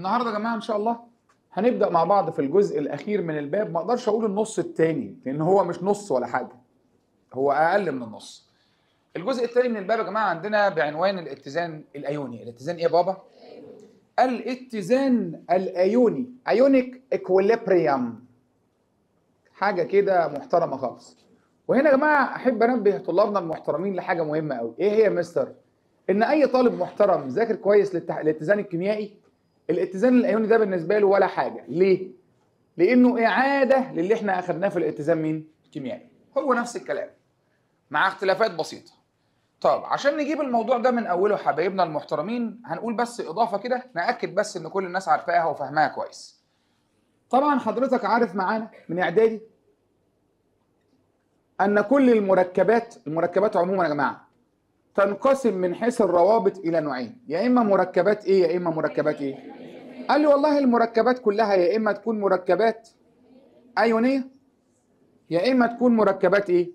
النهارده يا جماعة إن شاء الله هنبدأ مع بعض في الجزء الأخير من الباب. ما أقدرش أقول النص الثاني لأن هو مش نص ولا حاجة هو أقل من النص. الجزء الثاني من الباب يا جماعة عندنا بعنوان الاتزان الأيوني. الاتزان إيه يا بابا؟ الاتزان الأيوني ionic equilibrium حاجة كده محترمة خالص. وهنا يا جماعة أحب أنبه طلابنا المحترمين لحاجة مهمة قوي إيه هي يا مستر؟ إن أي طالب محترم ذاكر كويس للتح... الاتزان الكيميائي الاتزان الأيوني ده بالنسبة له ولا حاجة. ليه؟ لأنه إعادة للي إحنا أخدناه في الاتزان مين؟ الكيميائي هو نفس الكلام. مع اختلافات بسيطة. طب عشان نجيب الموضوع ده من أوله حبايبنا المحترمين هنقول بس إضافة كده نأكد بس إن كل الناس عارفاها وفاهماها كويس. طبعا حضرتك عارف معانا من إعدادي أن كل المركبات المركبات عموما يا جماعة تنقسم من حيث الروابط إلى نوعين يا إما مركبات إيه يا إما مركبات إيه. قال لي والله المركبات كلها يا إما تكون مركبات ايونيه يا إما تكون مركبات إيه؟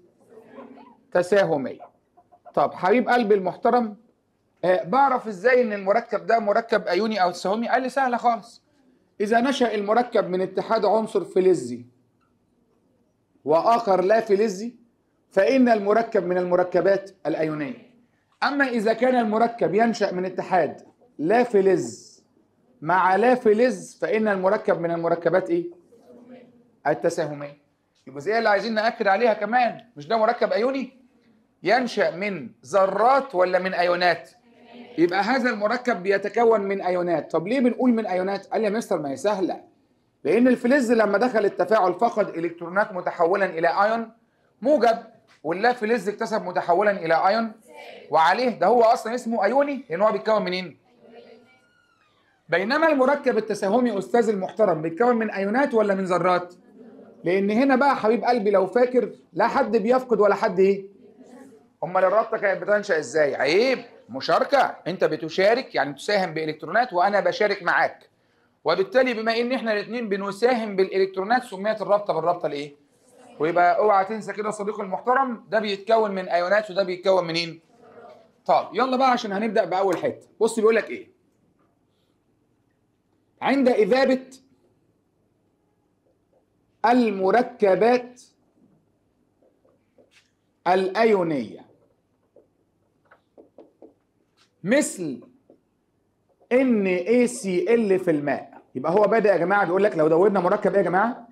تساهمية. طب حبيب قلبي المحترم آه بعرف إزاي إن المركب ده مركب ايوني أو تساهمي؟ قال لي سهلة خالص. إذا نشأ المركب من اتحاد عنصر فلزي وآخر لا فلزي فإن المركب من المركبات الايونيه أما إذا كان المركب ينشأ من اتحاد لا فلز مع لا فلز فإن المركب من المركبات إيه؟ التساهميه الجزئيه اللي عايزين نأكد عليها كمان. مش ده مركب أيوني؟ ينشأ من ذرات ولا من أيونات؟ يبقى هذا المركب بيتكون من أيونات. طب ليه بنقول من أيونات؟ قال يا مستر ما هي سهلة. لأن الفلز لما دخل التفاعل فقد إلكترونات متحولا إلى أيون موجب واللا فلز اكتسب متحولا إلى أيون وعليه ده هو أصلا اسمه ايوني لأن هو بيتكون منين؟ بينما المركب التساهمي أستاذ المحترم بيتكون من أيونات ولا من ذرات؟ لأن هنا بقى حبيب قلبي لو فاكر لا حد بيفقد ولا حد إيه؟ أمال الرابطة كانت بتنشأ إزاي؟ عيب مشاركة. أنت بتشارك يعني تساهم بإلكترونات وأنا بشارك معاك. وبالتالي بما إن إحنا الاثنين بنساهم بالإلكترونات سميت الرابطة بالرابطة الايه ويبقى اوعى تنسى كده صديقي المحترم ده بيتكون من أيونات وده بيتكون منين؟ طب يلا بقى عشان هنبدأ بأول حتة. بص بيقول لك إيه؟ عند إذابة المركبات الأيونية مثل ال في الماء. يبقى هو بدأ يا جماعة بيقول لك لو دورنا مركب إيه يا جماعة؟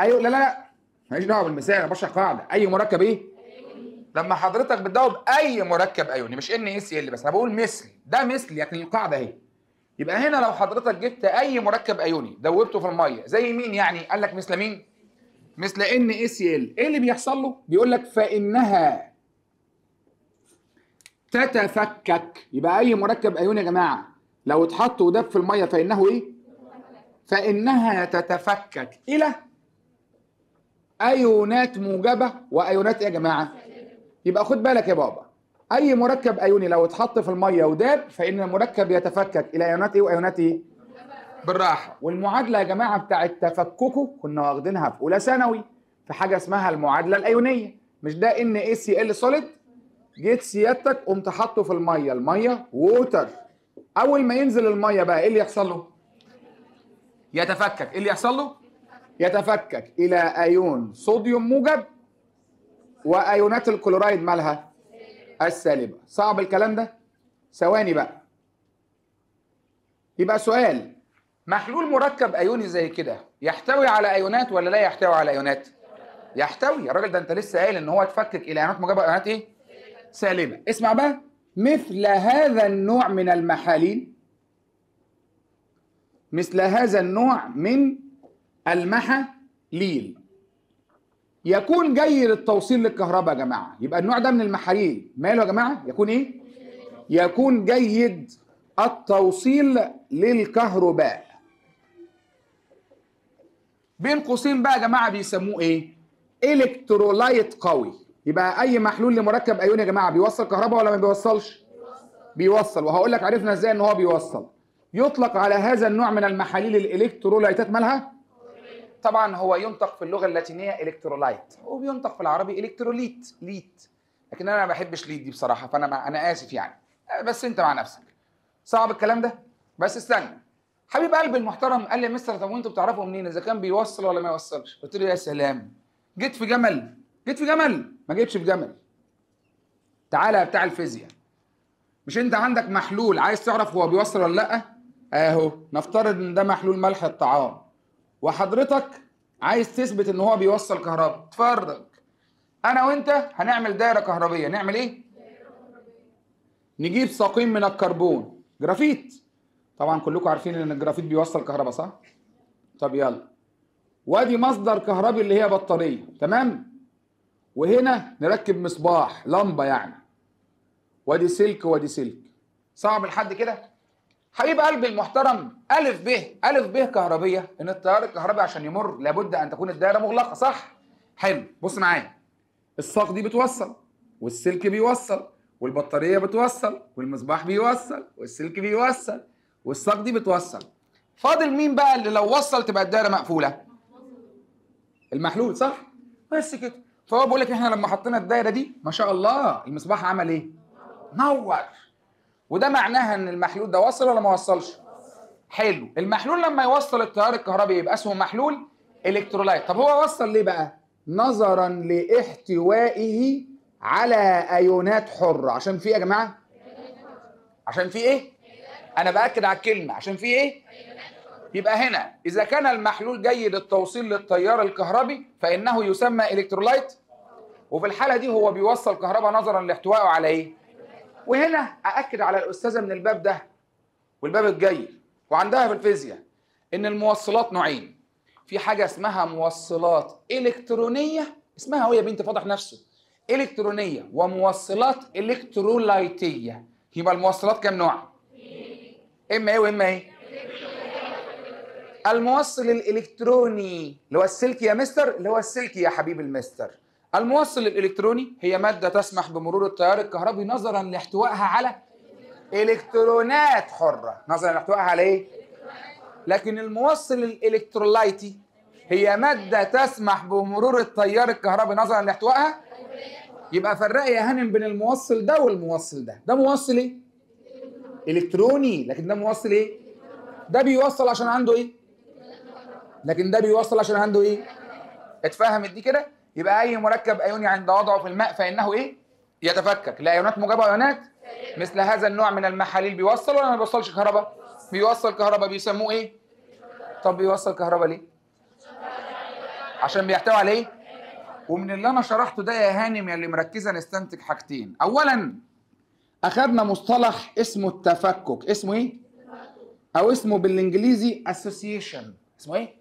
أيوه لا لا لا ماليش دعوة بالمثال أنا بشرح قاعدة. أي مركب إيه؟ لما حضرتك بتدور أي مركب ايوني مش NaCl بس أنا بقول مثل ده مثل لكن القاعدة أهي. يبقى هنا لو حضرتك جبت أي مركب ايوني دوبته في المية زي مين يعني؟ قال لك مثل مين؟ مثل NaCl. إيه اللي بيحصل له؟ بيقول لك فإنها تتفكك. يبقى أي مركب ايوني يا جماعة لو اتحط وداب في المية فإنه إيه؟ فإنها تتفكك. إلى ايونات موجبة وايونات إيه يا جماعة؟ يبقى خد بالك يا بابا أي مركب ايوني لو اتحط في المية وداب فإن المركب يتفكك إلى ايونات إيه وايونات إيه بالراحة. والمعادلة يا جماعة بتاعه تفككه كنا واخدينها في أولى ثانوي في حاجة اسمها المعادلة الايونيه مش ده NaCl solid جيت سيادتك قمت حاطه في المية المية water أول ما ينزل المية بقى إيه اللي يحصل له؟ يتفكك. إيه اللي يحصل له؟ يتفكك إلى ايون صوديوم موجب وأيونات الكلورايد مالها السالبة. صعب الكلام ده؟ ثواني بقى. يبقى سؤال محلول مركب أيوني زي كده يحتوي على أيونات ولا لا يحتوي على أيونات؟ يحتوي. يا راجل ده أنت لسه قايل إن هو اتفكك إلى أيونات موجبه وايونات إيه؟ سالبة. اسمع بقى. مثل هذا النوع من المحاليل مثل هذا النوع من المحاليل. يكون جيد التوصيل للكهرباء يا جماعة. يبقى النوع ده من المحاليل ماله يا جماعة؟ يكون إيه؟ يكون جيد التوصيل للكهرباء. بين قوسين بقى يا جماعة بيسموه إيه؟ electrolyte قوي. يبقى أي محلول لمركب ايوني يا جماعة بيوصل كهرباء ولا ما بيوصلش؟ بيوصل. وهقول لك عرفنا إزاي إن هو بيوصل. يطلق على هذا النوع من المحاليل الالكترولايتات مالها؟ طبعا هو ينطق في اللغة اللاتينية electrolyte وبينطق في العربي الكتروليت ليت لكن أنا ما بحبش ليت دي بصراحة فأنا ما أنا آسف يعني. بس أنت مع نفسك. صعب الكلام ده؟ بس استنى. حبيب قلبي المحترم قال لي مستر طب وأنتوا بتعرفوا منين؟ إذا كان بيوصل ولا ما يوصلش. قلت له يا سلام. جيت في جمل. جيت في جمل. ما جيتش في جمل. تعالى يا بتاع الفيزياء. مش أنت عندك محلول؟ عايز تعرف هو بيوصل ولا لأ؟ أهو. نفترض إن ده محلول ملح الطعام. وحضرتك عايز تثبت إن هو بيوصل كهرباء. اتفرج أنا وأنت هنعمل دايرة كهربية. نعمل إيه؟ نجيب ساقين من الكربون. جرافيت. طبعا كلكم عارفين إن الجرافيت بيوصل كهرباء صح؟ طب يلا. وأدي مصدر كهربي اللي هي بطارية. تمام؟ وهنا نركب مصباح لمبة يعني. وأدي سلك وأدي سلك. صعب لحد كده؟ حبيب قلبي المحترم ألف ب ألف ب كهربية. إن التيار الكهربي عشان يمر لابد أن تكون الدائره مغلقة صح؟ حلو بص معايا. الساق دي بتوصل والسلك بيوصل والبطارية بتوصل والمصباح بيوصل والسلك بيوصل والساق دي بتوصل. فاضل مين بقى اللي لو وصل تبقى الدائره مقفولة؟ المحلول صح؟ بس كده. فهو بيقول لك إحنا لما حطينا الدايرة دي ما شاء الله المصباح عمل إيه؟ نور. وده معناها إن المحلول ده وصل ولا ما وصلش؟ حلو. المحلول لما يوصل التيار الكهربي يبقى اسمه محلول إلكترولايت. طب هو وصل ليه بقى؟ نظرا لاحتوائه على أيونات حرة. عشان في إيه يا جماعة؟ عشان في إيه؟ أنا بأكد على الكلمة. عشان في إيه؟ يبقى هنا. إذا كان المحلول جيد التوصيل للتيار الكهربي فإنه يسمى إلكترولايت. وفي الحالة دي هو بيوصل كهرباء نظرا لاحتوائه على إيه؟ وهنا أأكد على الأستاذة من الباب ده والباب الجاي وعندها في الفيزياء إن الموصلات نوعين في حاجة اسمها موصلات إلكترونية اسمها هو يا بنت فضح نفسه إلكترونية وموصلات إلكترولايتية يبقى الموصلات كام نوع؟ إما إيه وإما إيه؟ الموصل الإلكتروني اللي هو السلك يا مستر اللي هو السلك يا حبيب المستر الموصل الإلكتروني هي مادة تسمح بمرور التيار الكهربي نظرا لاحتوائها على إلكترونات حرة. نظرا لاحتوائها على إيه؟ لكن الموصل الإلكترولايتي هي مادة تسمح بمرور التيار الكهربي نظرا لاحتوائها. يبقى فرقي يا هانم بين الموصل ده والموصل ده. ده موصل إيه؟ إلكتروني. لكن ده موصل إيه؟ ده بيوصل عشان عنده إيه؟ لكن ده بيوصل عشان عنده إيه؟ اتفهمت دي كده؟ يبقى أي مركب ايوني عند وضعه في الماء فإنه إيه؟ يتفكك. لا ايونات موجبه وايونات مثل هذا النوع من المحاليل بيوصل ولا ما بيوصلش كهرباء؟ بيوصل كهرباء بيسموه إيه؟ طب بيوصل كهرباء ليه؟ عشان بيحتوي على إيه؟ ومن اللي أنا شرحته ده يا هانم يا اللي مركزة نستنتج حاجتين. اولا أخذنا مصطلح اسمه التفكك. اسمه إيه؟ أو اسمه بالإنجليزي association. اسمه إيه؟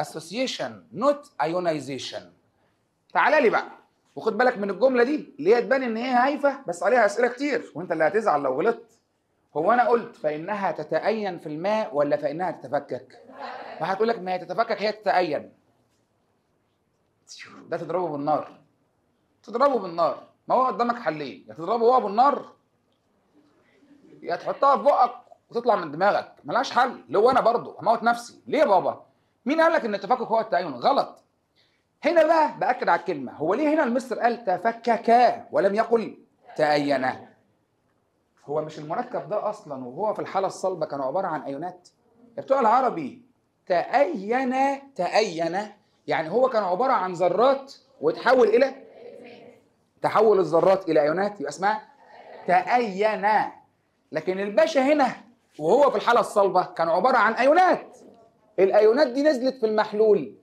association not ionization. تعالى لي بقى. وخد بالك من الجملة دي اللي هي تبان إن هي هايفة بس عليها أسئلة كتير. وأنت اللي هتزعل لو غلطت. هو أنا قلت فإنها تتأين في الماء ولا فإنها تتفكك؟ وهتقول لك ما هي تتفكك هي تتأين. ده تضربه بالنار. تضربه بالنار. ما هو قدامك حلين. يا تضربه هو بالنار يا تحطها في بقك وتطلع من دماغك. ملهاش حل. لو أنا برضه هموت نفسي. ليه يا بابا؟ مين قال لك إن التفكك هو التأين؟ غلط. هنا بقى بأكد على الكلمة. هو ليه هنا المستر قال تفككا ولم يقل تأينا هو مش المركب ده أصلا وهو في الحالة الصلبة كانوا عبارة عن أيونات. بتوع العربي تأين تأين. يعني هو كان عبارة عن ذرات وتحول إلى تحول الذرات إلى أيونات يبقى اسمها تأين. لكن الباشا هنا وهو في الحالة الصلبة كان عبارة عن أيونات. الأيونات دي نزلت في المحلول.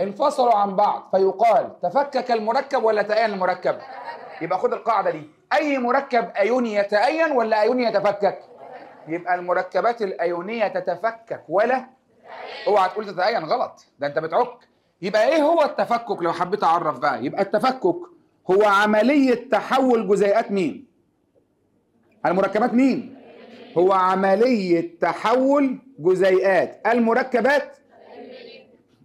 انفصلوا عن بعض فيقال تفكك المركب ولا تأين المركب؟ يبقى خد القاعدة دي. أي مركب ايوني يتأين ولا ايوني يتفكك؟ يبقى المركبات الأيونية تتفكك ولا اوعى تقول تتأين غلط. ده انت بتعك. يبقى إيه هو التفكك؟ لو حبيت أعرف بقى. يبقى التفكك هو عملية تحول جزيئات مين؟ المركبات مين؟ هو عملية تحول جزيئات. المركبات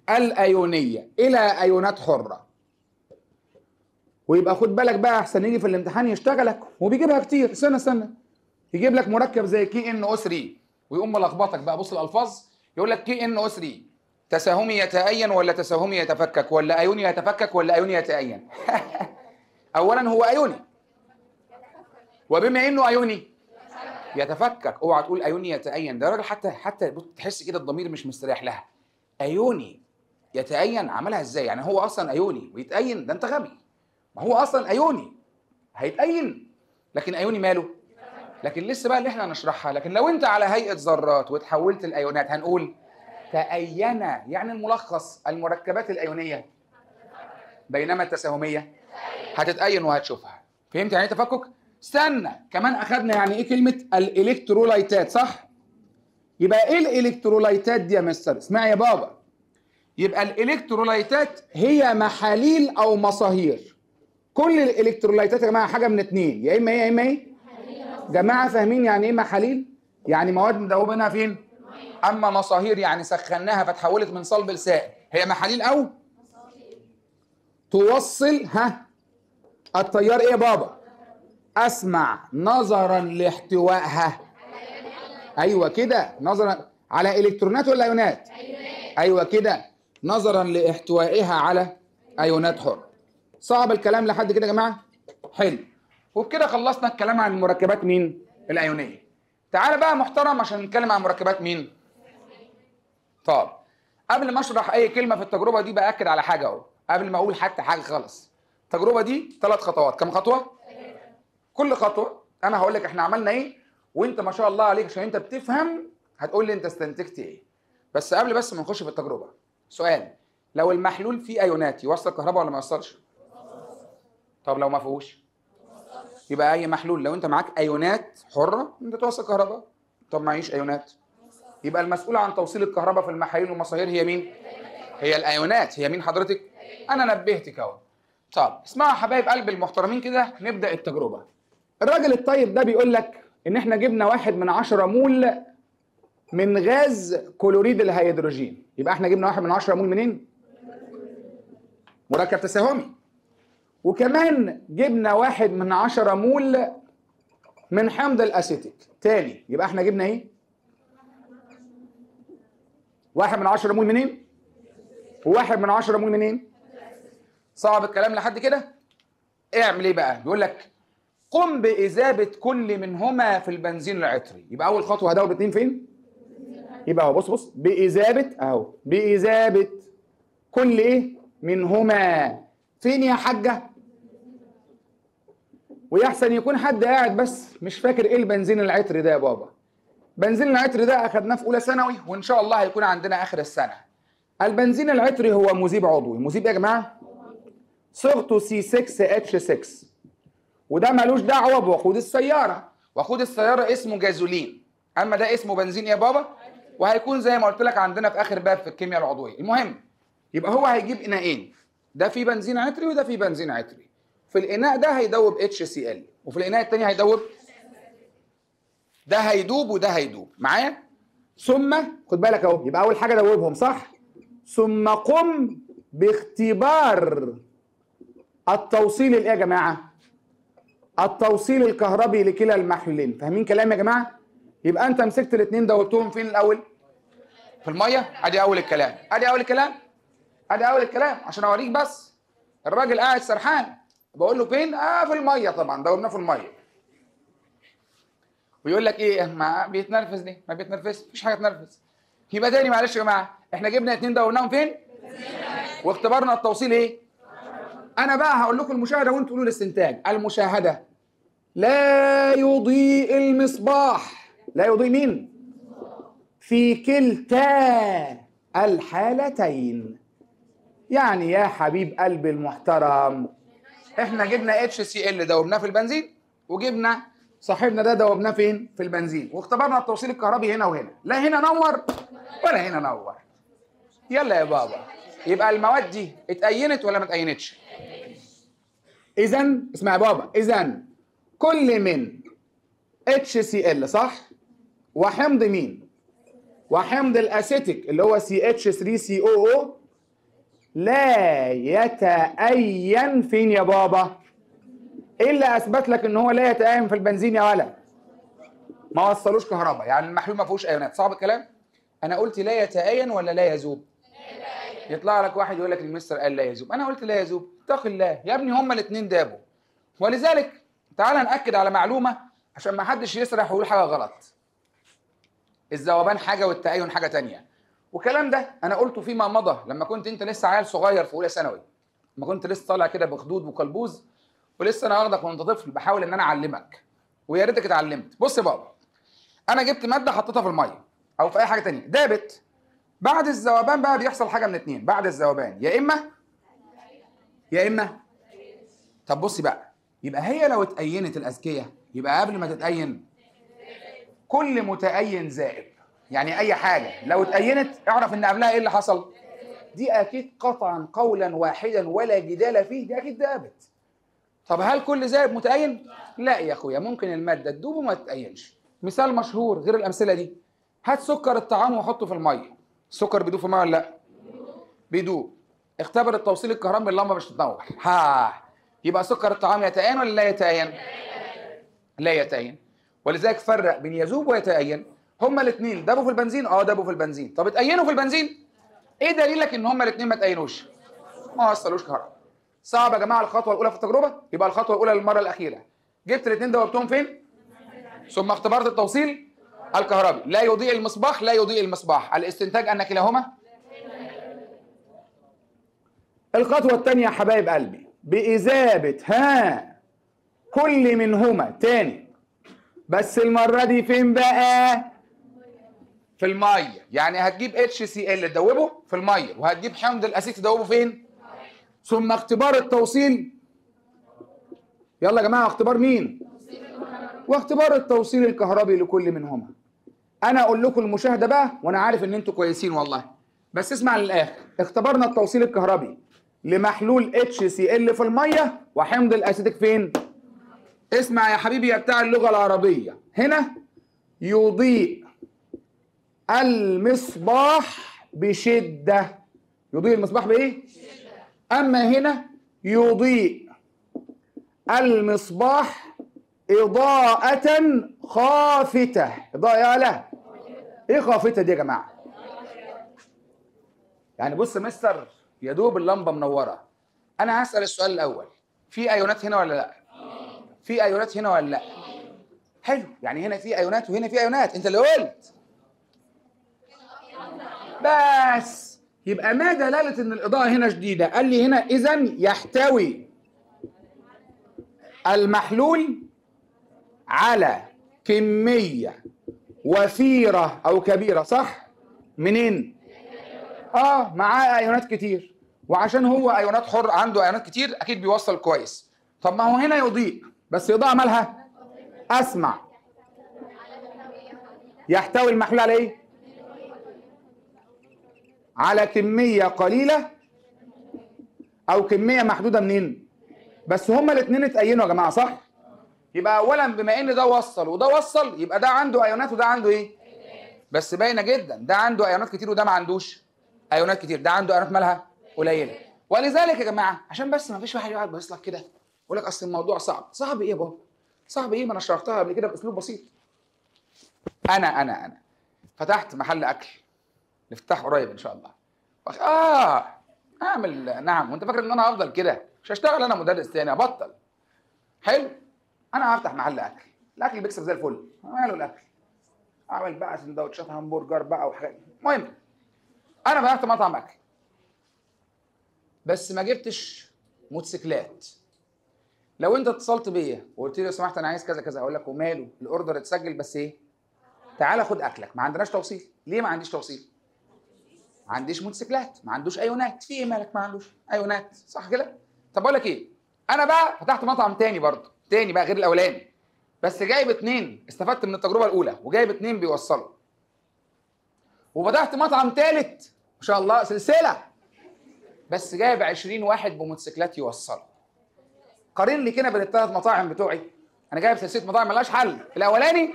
الأيونية. إلى أيونات حرة. ويبقى خد بالك بقى أحسن يجي في الامتحان يشتغلك وبيجيبها كتير. استنى استنى. يجيب لك مركب زي كي إن أو 3 ويقوم ملخبطك بقى. بص الألفاظ. يقول لك كي إن أو 3 تساهمي يتأين ولا تساهمي يتفكك؟ ولا أيوني يتفكك ولا أيوني يتأين؟ اولا هو أيوني. وبما إنه أيوني يتفكك. اوعى تقول أيوني يتأين. ده راجل حتى حتى تحس كده الضمير مش مستريح لها. أيوني. يتأين عملها إزاي؟ يعني هو أصلا أيوني ويتأين ده أنت غبي. ما هو أصلا أيوني هيتأين لكن أيوني ماله؟ لكن لسه بقى اللي إحنا هنشرحها. لكن لو أنت على هيئة ذرات وتحولت الأيونات هنقول تأين يعني الملخص المركبات الأيونية بينما التساهمية. هتتأين وهتشوفها. فهمت يعني إيه تفكك؟ استنى كمان أخدنا يعني إيه كلمة الإلكترولايتات صح؟ يبقى إيه الإلكترولايتات دي يا مستر؟ اسمعي يا بابا. يبقى الإلكترولايتات هي محاليل أو مصاهير. كل الإلكترولايتات يا جماعة حاجة من اتنين يا إما إيه يا إما إيه جماعة فاهمين يعني إيه محاليل؟ يعني مواد مدوبينها فين؟ أما مصاهير يعني سخناها فتحولت من صلب لسائل. هي محاليل أو؟ توصل ها؟ التيار إيه يا بابا؟ أسمع نظرا لاحتوائها. أيوه كده نظرا على إلكترونات ولا ايونات أيوه كده. نظرا لاحتوائها على آيونات حره صعب الكلام لحد كده يا جماعة؟ حلو. وبكده خلصنا الكلام عن المركبات مين؟ الآيونية. تعال بقى محترم عشان نتكلم عن مركبات مين؟ طب قبل ما اشرح أي كلمة في التجربة دي باكد على حاجة أهو. قبل ما أقول حتى حاجة خالص. التجربة دي ثلاث خطوات. كم خطوة؟ كل خطوة. أنا هقول لك إحنا عملنا إيه؟ وأنت ما شاء الله عليك عشان أنت بتفهم هتقول لي أنت استنتجت إيه. بس قبل بس ما نخش في التجربة سؤال لو المحلول فيه أيونات يوصل كهرباء ولا ما يوصلش؟ طب لو ما فيهوش؟ يبقى أي محلول لو أنت معاك أيونات حرة أنت توصل كهرباء. طب معيش أيونات. يبقى المسؤول عن توصيل الكهرباء في المحاليل والمصاهير هي مين؟ هي الأيونات. هي مين حضرتك؟ أنا نبهتك أهو. طب اسمعوا يا حبايب قلبي المحترمين كده نبدأ التجربة. الراجل الطيب ده بيقول لك إن إحنا جبنا واحد من عشرة مول من غاز كلوريد الهيدروجين. يبقى إحنا جبنا واحد من عشرة مول منين؟ مركب تساهمي. وكمان جبنا واحد من عشرة مول من حمض الاسيتيك. تاني يبقى إحنا جبنا إيه؟ واحد من عشرة مول منين؟ وواحد من عشرة مول منين؟ صعب الكلام لحد كده؟ اعمل إيه بقى؟ بيقول لك قم بإذابة كل منهما في البنزين العطري. يبقى أول خطوة هدوب اتنين فين؟ يبقى بص بص بإذابة أهو بإذابة كل إيه؟ منهما. فين يا حاجة؟ ويحسن يكون حد قاعد بس مش فاكر إيه البنزين العطري ده يا بابا. بنزين العطري ده أخدناه في أولى ثانوي وإن شاء الله هيكون عندنا آخر السنة. البنزين العطري هو مذيب عضوي. مذيب إيه يا جماعة؟ صيغته C6H6 وده ملوش دعوة بوقود السيارة. وقود السيارة اسمه جازولين. أما ده اسمه بنزين يا بابا؟ وهيكون زي ما قلت لك عندنا في آخر باب في الكيمياء العضوية. المهم يبقى هو هيجيب إناءين. ده فيه بنزين عطري وده فيه بنزين عطري. في الإناء ده هيدوب HCl وفي الإناء الثاني هيدوب ده هيدوب وده هيدوب. معايا؟ ثم خد بالك أهو يبقى أول حاجة دوبهم صح؟ ثم قم باختبار التوصيل الايه يا جماعة؟ التوصيل الكهربي لكلا المحلولين فاهمين كلام يا جماعة؟ يبقى انت مسكت الاثنين دوبتهم فين الأول؟ في المية؟ أدي أول الكلام. أدي أول الكلام. أدي أول الكلام عشان أوريك بس. الراجل قاعد سرحان. بقول له فين؟ آه في المية طبعا. دوبناه في المية. ويقول لك إيه؟ ما بيتنرفز دي ما بيتنرفز. مفيش حاجة تنرفز. يبقى تاني معلش يا جماعة. إحنا جبنا اثنين دوبناهم فين؟ واختبرنا التوصيل إيه؟ أنا بقى هقول لكم المشاهدة وأنتوا تقولوا الاستنتاج. المشاهدة. لا يضيء المصباح. لا يضيء مين؟ في كلتا الحالتين. يعني يا حبيب قلبي المحترم إحنا جبنا اتش سي ال دوبناه في البنزين وجبنا صاحبنا ده دوبناه فين؟ في البنزين. واختبرنا التوصيل الكهربي هنا وهنا. لا هنا نور ولا هنا نور. يلا يا بابا. يبقى المواد دي اتأينت ولا ما اتأينتش اذا اسمع يا بابا اذا كل من ال صح؟ وحمض مين؟ وحمض الأسيتيك اللي هو سي اتش 3 سي أو أو لا يتأين فين يا بابا؟ إيه اللي أثبت لك إن هو لا يتأين في البنزين يا ولد ما وصلوش كهرباء يعني المحلول ما فيهوش أيونات صعب الكلام؟ أنا قلت لا يتأين ولا لا يذوب؟ يطلع لك واحد يقول لك المستر قال لا يذوب. أنا قلت لا يذوب. اتق الله. يا ابني هما الاثنين دابوا. ولذلك تعال نأكد على معلومة عشان ما حدش يسرح ويقول حاجة غلط. الذوبان حاجة والتأين حاجة تانية. والكلام ده أنا قلته فيما مضى لما كنت أنت لسه عيل صغير في أولى ثانوي. لما كنت لسه طالع كده بخدود وقلبوز ولسه أنا واخدك وأنت طفل بحاول إن أنا أعلمك. ويا ريتك اتعلمت. بص بابا أنا جبت مادة حطيتها في المية أو في أي حاجة تانية. دابت. بعد الذوبان بقى بيحصل حاجة من اتنين. بعد الذوبان يا إما يا إما طب بصي بقى يبقى هي لو اتأينت الأذكية يبقى قبل ما تتأين كل متأين زائب يعني أي حاجة. لو اتأينت اعرف إن قبلها إيه اللي حصل. دي أكيد قطعا قولا واحدا ولا جدال فيه. دي أكيد ذابت طب هل كل زائب متأين؟ لا يا أخويا ممكن المادة تدوب وما تتأينش. مثال مشهور غير الأمثلة دي. هات سكر الطعام وحطه في المية. السكر بيدوب في المية ولا لا؟ بيدوب. اختبر التوصيل الكهربي اللمبة مش تتنور ها. يبقى سكر الطعام يتأين ولا لا يتأين؟ لا يتأين. ولذلك فرق بين يذوب ويتأين. هما الاثنين دابوا في البنزين؟ آه دابوا في البنزين. طب اتأينوا في البنزين؟ إيه دليلك إن هما الاثنين ما تأينوش ما وصلوش كهرباء. صعب يا جماعة الخطوة الأولى في التجربة؟ يبقى الخطوة الأولى للمرة الأخيرة. جبت الاثنين دوبتهم فين؟ ثم اختبرت التوصيل الكهربي. لا يضيء المصباح لا يضيء المصباح. الاستنتاج أن كلاهما؟ الخطوة الثانية يا حبايب قلبي بإذابة ها كل منهما تاني بس المرة دي فين بقى؟ في المية يعني هتجيب اتش سي ال تدوبه في المية وهتجيب حمض الأسيتيك تدوبه فين؟ ثم اختبار التوصيل يلا يا جماعة اختبار مين؟ واختبار التوصيل الكهربي لكل منهما أنا أقول لكم المشاهدة بقى وأنا عارف إن أنتوا كويسين والله بس اسمع للآخر اختبرنا التوصيل الكهربي لمحلول اتش سي ال في المية وحمض الاسيتيك فين؟ اسمع يا حبيبي يا بتاع اللغة العربية. هنا يضيء المصباح بشدة. يضيء المصباح بإيه؟ أما هنا يضيء المصباح إضاءة خافتة. إضاءة يا لا. إيه خافتة دي يا جماعة؟ يعني بص مستر يا دوب اللمبة منورة. أنا هسأل السؤال الأول. في أيونات هنا ولا لأ؟ في أيونات هنا ولا لا؟ حلو يعني هنا في أيونات وهنا في أيونات. أنت اللي قلت. بس يبقى ما دلالة إن الإضاءة هنا شديدة؟ قال لي هنا اذا يحتوي المحلول على كمية وفيره أو كبيرة صح؟ منين؟ آه معاه أيونات كتير. وعشان هو أيونات حر عنده أيونات كتير أكيد بيوصل كويس. طب ما هو هنا يضيء بس اضاءه مالها؟ أسمع. يحتوي المحلول على إيه؟ على كمية قليلة أو كمية محدودة منين؟ بس هما الاثنين اتأينوا يا جماعة صح؟ يبقى اولا بما إن ده وصل وده وصل يبقى ده عنده أيونات وده عنده إيه؟ بس باينة جدا ده عنده أيونات كتير وده ما عندوش أيونات كتير ده عنده أيونات مالها؟ قليلة. ولذلك يا جماعة عشان بس ما فيش واحد يقعد باصص لك كده يقول لك أصل الموضوع صعب. صعب إيه بابا؟ صعب إيه؟ ما أنا شرحتها قبل كده بأسلوب بسيط. أنا أنا أنا فتحت محل أكل. نفتح قريب إن شاء الله. آه أعمل نعم. وأنت فاكر إن أنا هفضل كده؟ مش هشتغل أنا مدرس تاني أبطل. حلو. أنا هفتح محل أكل. الأكل بيكسب زي الفل. ماله الأكل؟ أعمل بقى سندوتشات همبرجر بقى وحاجات. المهم أنا فتحت مطعم أكل. بس ما جبتش موتوسيكلات. لو انت اتصلت بيا وقلت لي لو سمحت أنا عايز كذا كذا أقول لك وماله الأوردر اتسجل بس إيه؟ تعالى خد أكلك. ما عندناش توصيل. ليه ما عنديش توصيل؟ ما عنديش موتوسيكلات ما عندوش ايونات في إيه مالك ما عندوش؟ ايونات صح كده؟ طب أقول لك إيه؟ أنا بقى فتحت مطعم تاني برضه. تاني بقى غير الأولاني. بس جايب اتنين استفدت من التجربة الأولى. وجايب اتنين بيوصلوا. وفتحت مطعم تالت. ما شاء الله سلسلة. بس جايب 20 واحد بموتوسيكلات يوصلوا. قارن لي كده بين الثلاث مطاعم بتوعي. أنا جايب سلسلة مطاعم ملهاش حل. الأولاني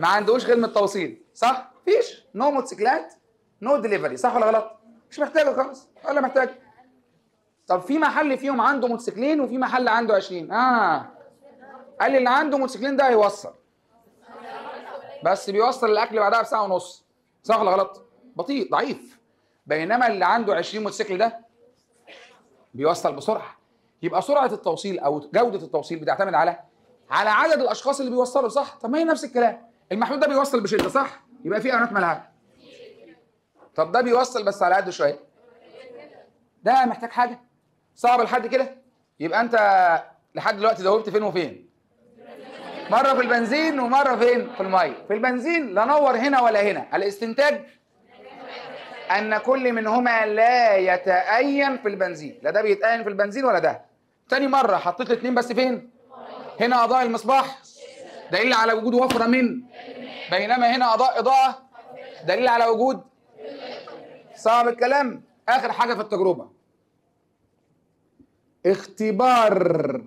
ما عندوش خدمه توصيل صح؟ فيش. no موتوسيكلات no delivery صح ولا غلط؟ مش محتاجه خالص. ولا محتاج طب في محل فيهم عنده موتوسيكلين وفي محل عنده 20 آه. قال لي اللي عنده موتوسيكلين ده هيوصل. بس بيوصل الأكل بعدها بساعة ونص. صح ولا غلط؟ بطيء ضعيف. بينما اللي عنده 20 موتوسيكل ده بيوصل بسرعة. يبقى سرعة التوصيل أو جودة التوصيل بتعتمد على على عدد الأشخاص اللي بيوصلوا صح؟ طب ما هي نفس الكلام. المحلول ده بيوصل بشدة صح؟ يبقى في ايونات مالها طب ده بيوصل بس على قده شوية. ده محتاج حاجة؟ صعب لحد كده؟ يبقى أنت لحد دلوقتي دوبت فين وفين؟ مرة في البنزين ومرة فين؟ في المية. في البنزين لا نور هنا ولا هنا. الاستنتاج أن كل منهما لا يتأين في البنزين. لا ده بيتأين في البنزين ولا ده؟ تاني مرة حطيت الاثنين بس فين؟ هنا اضاء المصباح. دليل على وجود وفرة من؟ بينما هنا اضاء إضاءة. دليل على وجود صعب الكلام. آخر حاجة في التجربة. اختبار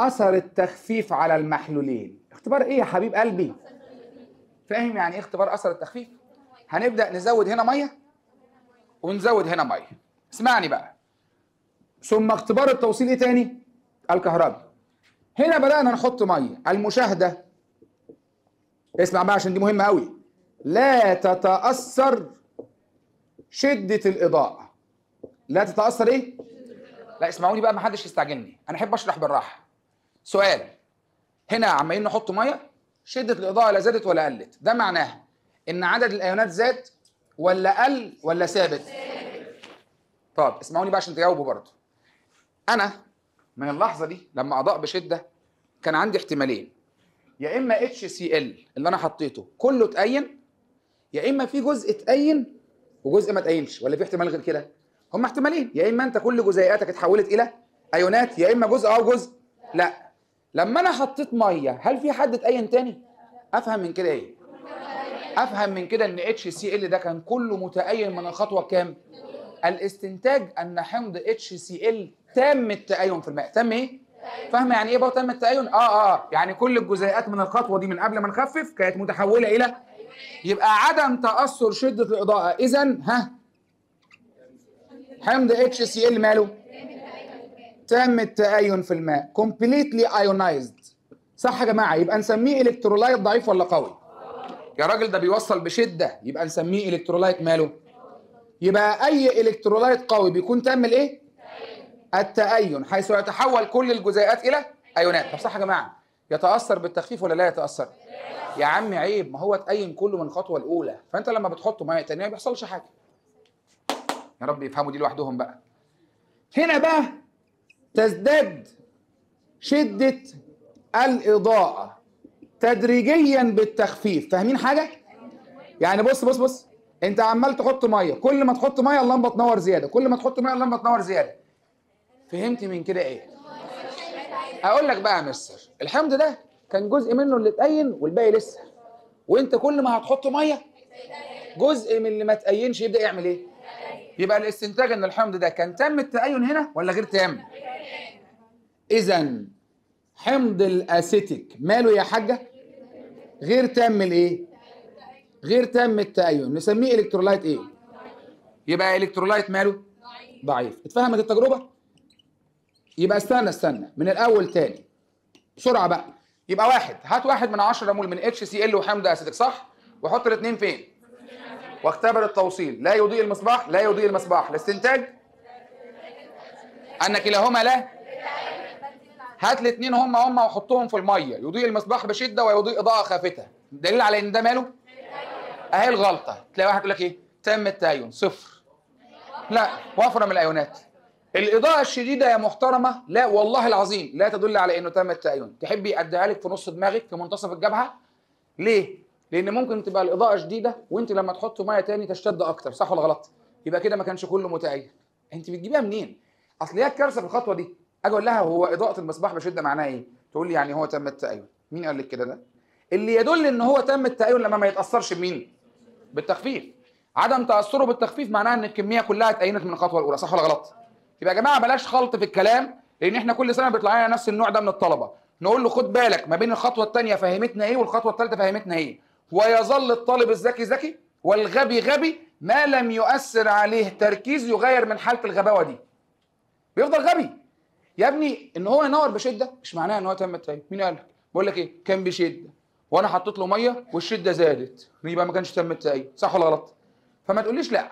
أثر التخفيف على المحلولين. اختبار إيه يا حبيب قلبي؟ فاهم يعني إيه اختبار أثر التخفيف؟ هنبدأ نزود هنا مية ونزود هنا مية. اسمعني بقى. ثم اختبار التوصيل إيه تاني؟ الكهربي هنا بدأنا نحط مية. المشاهدة. اسمع بقى عشان دي مهمة قوي لا تتأثر شدة الإضاءة. لا تتأثر إيه؟ لا اسمعوني بقى ما حدش يستعجلني. أنا أحب أشرح بالراحة. سؤال. هنا عمالين نحط مية. شدة الإضاءة لا زادت ولا قلت. ده معناها إن عدد الأيونات زاد ولا قل ولا ثابت؟ طب اسمعوني بقى عشان تجاوبوا برضه. أنا من اللحظة دي لما أضاء بشدة كان عندي احتمالين. يا إما اتش سي ال اللي أنا حطيته كله اتأين يا إما في جزء اتأين وجزء ما اتأينش ولا في احتمال غير كده؟ هم احتمالين. يا إما أنت كل جزيئاتك اتحولت إلى أيونات يا إما جزء أو جزء. لا. لما أنا حطيت مية هل في حد اتأين تاني؟ أفهم من كده إيه؟ أفهم من كده إن اتش سي ال ده كان كله متأين من الخطوة كام؟ الاستنتاج أن حمض اتش سي ال تام التأين في الماء. تام إيه؟ فاهمه يعني إيه بقى تام التأين؟ آه آه يعني كل الجزيئات من الخطوة دي من قبل ما نخفف كانت متحولة إلى يبقى عدم تأثر شدة الإضاءة. اذا ها؟ حمض HCl ماله؟ تام التأين في الماء. Completely ionized. صح يا جماعة؟ يبقى نسميه electrolyte ضعيف ولا قوي؟ يا راجل ده بيوصل بشدة يبقى نسميه إلكترولايت ماله؟ يبقى أي إلكترولايت قوي بيكون تم الايه التأين حيث يتحول كل الجزيئات إلى أيونات. طب صح يا جماعة يتأثر بالتخفيف ولا لا يتأثر؟ يا عم عيب ما هو اتأين كله من الخطوة الأولى. فأنت لما بتحطه مية تانية ما بيحصلش حاجة. يا رب يفهموا دي لوحدهم بقى. هنا بقى تزداد شدة الإضاءة. تدريجيا بالتخفيف. فاهمين حاجة؟ يعني بص بص بص. انت عمال تحط مية. كل ما تحط مية اللمبة تنور زيادة. كل ما تحط مية اللمبة تنور زيادة. فهمت من كده إيه؟ أقول لك بقى يا مستر. الحمض ده كان جزء منه اللي اتأين والباقي لسه. وانت كل ما هتحط مية جزء من اللي ما تأينش يبدأ يعمل إيه؟ يبقى الاستنتاج ان الحمض ده كان تم التأين هنا ولا غير تام؟ اذا حمض الأسيتيك ماله يا حاجة؟ غير تام الايه؟ غير تام التأين. نسميه electrolyte إيه؟ يبقى electrolyte ماله؟ ضعيف. اتفهمت التجربة؟ يبقى استنى استنى. من الأول تاني. بسرعة بقى. يبقى واحد. هات واحد من 10 مول من اتش سي ال وحمض اسيتيك صح؟ وحط الاثنين فين؟ واختبر التوصيل. لا يضيء المصباح لا يضيء المصباح. الاستنتاج؟ أن كلاهما لا هات الاثنين هم هم وحطهم في المية. يضيء المصباح بشدة ويضيء إضاءة خافتة. دليل على إن ده ماله؟ أهي الغلطة. تلاقي واحد يقول لك إيه؟ تم التأين صفر. لا وفره من الايونات الإضاءة الشديدة يا محترمة لا والله العظيم لا تدل على إنه تم التأين تحبي اديها لك في نص دماغك في منتصف الجبهة؟ ليه؟ لأن ممكن تبقى الإضاءة شديدة وأنت لما تحط مية تاني تشتد أكتر. صح ولا غلط؟ يبقى كده ما كانش كله متأين أنت بتجيبيها منين؟ أصل هي الكارثة في الخطوة دي. أجي أقول لها هو إضاءة المصباح بشده معناها إيه؟ تقول لي يعني هو تم التأين مين قال لك كده ده؟ اللي يدل إن هو تم التأين لما ما يتأثرش بمين؟ بالتخفيف. عدم تأثره بالتخفيف معناه إن الكمية كلها اتأينت من الخطوة الأولى صح ولا غلط؟ يبقى يا جماعة بلاش خلط في الكلام لأن إحنا كل سنة بيطلع لنا نفس النوع ده من الطلبة. نقول له خد بالك ما بين الخطوة الثانية فهمتنا إيه والخطوة الثالثه فهمتنا إيه؟ ويظل الطالب الذكي ذكي والغبي غبي ما لم يؤثر عليه تركيز يغير من حالة الغباوة دي. بيفضل غبي. يا ابني إن هو ينور بشدة مش معناه إن هو تم التأيين مين قال؟ لك بقول لك إيه؟ كان بشدة. وأنا حطيت له مية والشدة زادت. يبقى ما كانش تم التأيين صح ولا غلط؟ فما تقوليش لا.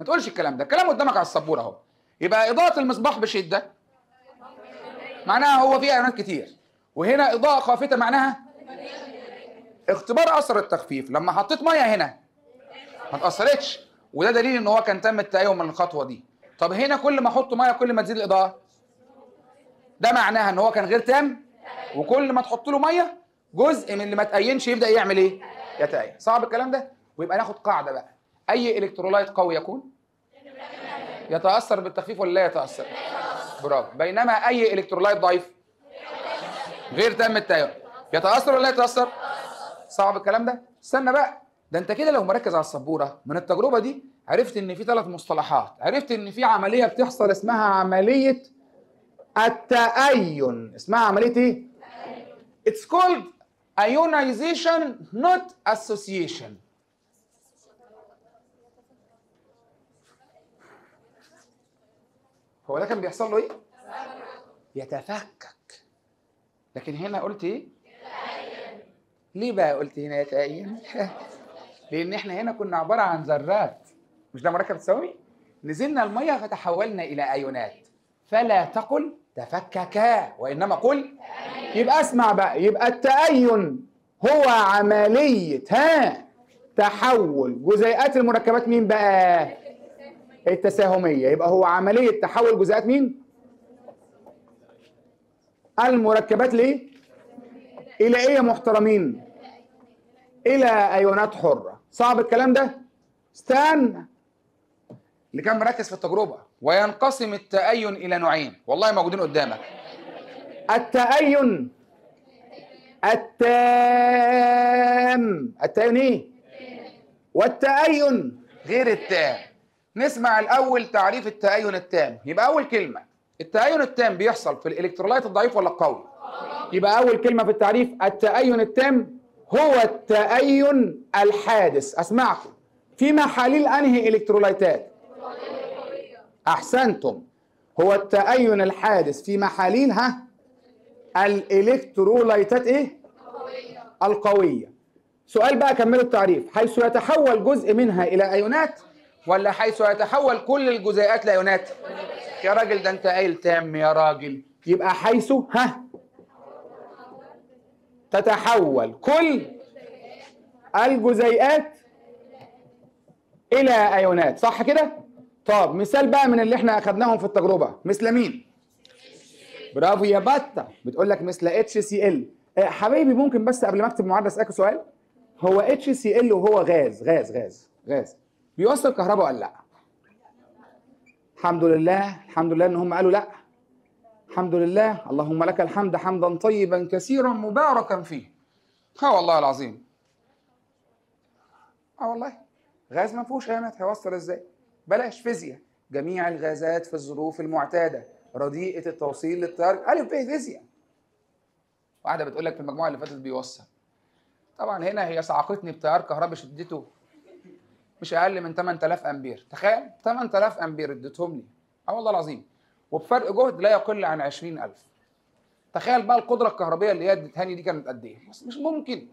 ما تقولش الكلام ده. الكلام قدامك على السبورة أهو. يبقى إضاءة المصباح بشدة. معناها هو فيه ايونات كتير. وهنا إضاءة خافتة معناها اختبار أثر التخفيف. لما حطيت مية هنا ما اتاثرتش وده دليل إن هو كان تام التأين من الخطوة دي. طب هنا كل ما أحط مية كل ما تزيد الإضاءة. ده معناها إن هو كان غير تام؟ وكل ما تحط له مية جزء من اللي ما تأينش يبدأ يعمل إيه؟ يتأين. صعب الكلام ده؟ ويبقى ناخد قاعدة بقى. أي electrolyte قوي يكون؟ يتأثر بالتخفيف ولا لا يتأثر؟ برافو. بينما أي الكترولايت ضعيف؟ غير تام التأين. يتأثر ولا لا يتأثر؟ صعب الكلام ده؟ استنى بقى. ده أنت كده لو مركز على السبورة من التجربة دي عرفت إن في ثلاث مصطلحات. عرفت إن في عملية بتحصل اسمها عملية التأين. اسمها عملية إيه؟ It's called ionization not association. هو ده كان بيحصل له إيه؟ يتفكك. لكن هنا قلت إيه؟ ليه بقى قلت هنا يتأين؟ لأن إحنا هنا كنا عبارة عن ذرات. مش ده مركب تساوي؟ نزلنا المية فتحولنا إلى أيونات. فلا تقل تفككا وإنما قل يبقى اسمع بقى يبقى التأين هو عملية ها؟ تحول. جزيئات المركبات مين بقى؟ التساهمية. يبقى هو عملية تحول جزيئات مين؟ المركبات ليه؟ إلى إيه يا محترمين؟ إلى أيونات حرة. صعب الكلام ده؟ استنى. اللي كان مركز في التجربة؟ وينقسم التأين إلى نوعين. والله موجودين قدامك. التأين. التام. التأين إيه؟ والتأين. غير التام. نسمع الأول تعريف التأين التام. يبقى أول كلمة. التأين التام بيحصل في الإلكترولايت الضعيف ولا القوي؟ يبقى أول كلمة في التعريف التأين التام هو التأين الحادث. أسمعكم. في محاليل أنهي إلكترولايتات؟ أحسنتم. هو التأين الحادث في محاليل ها؟ الإلكترولايتات إيه؟ القوية. سؤال بقى كملوا التعريف. حيث يتحول جزء منها إلى أيونات ولا حيث يتحول كل الجزيئات لأيونات؟ يا راجل ده أنت قايل تام يا راجل. يبقى حيث ها؟ تتحول كل الجزيئات إلى أيونات. صح كده؟ طب مثال بقى من اللي إحنا أخدناهم في التجربة. مثل مين؟ برافو يا بطة. بتقول لك مثل اتش سي ال حبايبي ممكن بس قبل ما أكتب معادله أسألك سؤال؟ هو اتش سي ال وهو غاز غاز غاز غاز. بيوصل كهرباء ولا لأ؟ الحمد لله الحمد لله إن هم قالوا لأ. الحمد لله. اللهم لك الحمد حمدا طيبا كثيرا مباركا فيه. ها والله العظيم. آه والله. غاز ما فيهوش ايونات هيوصل إزاي؟ بلاش فيزياء. جميع الغازات في الظروف المعتادة. رديئة التوصيل للتيار الف ب فيزياء. واحدة بتقول لك في المجموعة اللي فاتت بيوصل. طبعا هنا هي صعقتني بتيار كهربي شدته مش أقل من 8000 أمبير. تخيل 8000 أمبير اديتهم لي. آه والله العظيم. وبفرق جهد لا يقل عن 20000 تخيل بقى القدرة الكهربية اللي هي ادتهاني دي كانت قد إيه؟ بس مش ممكن.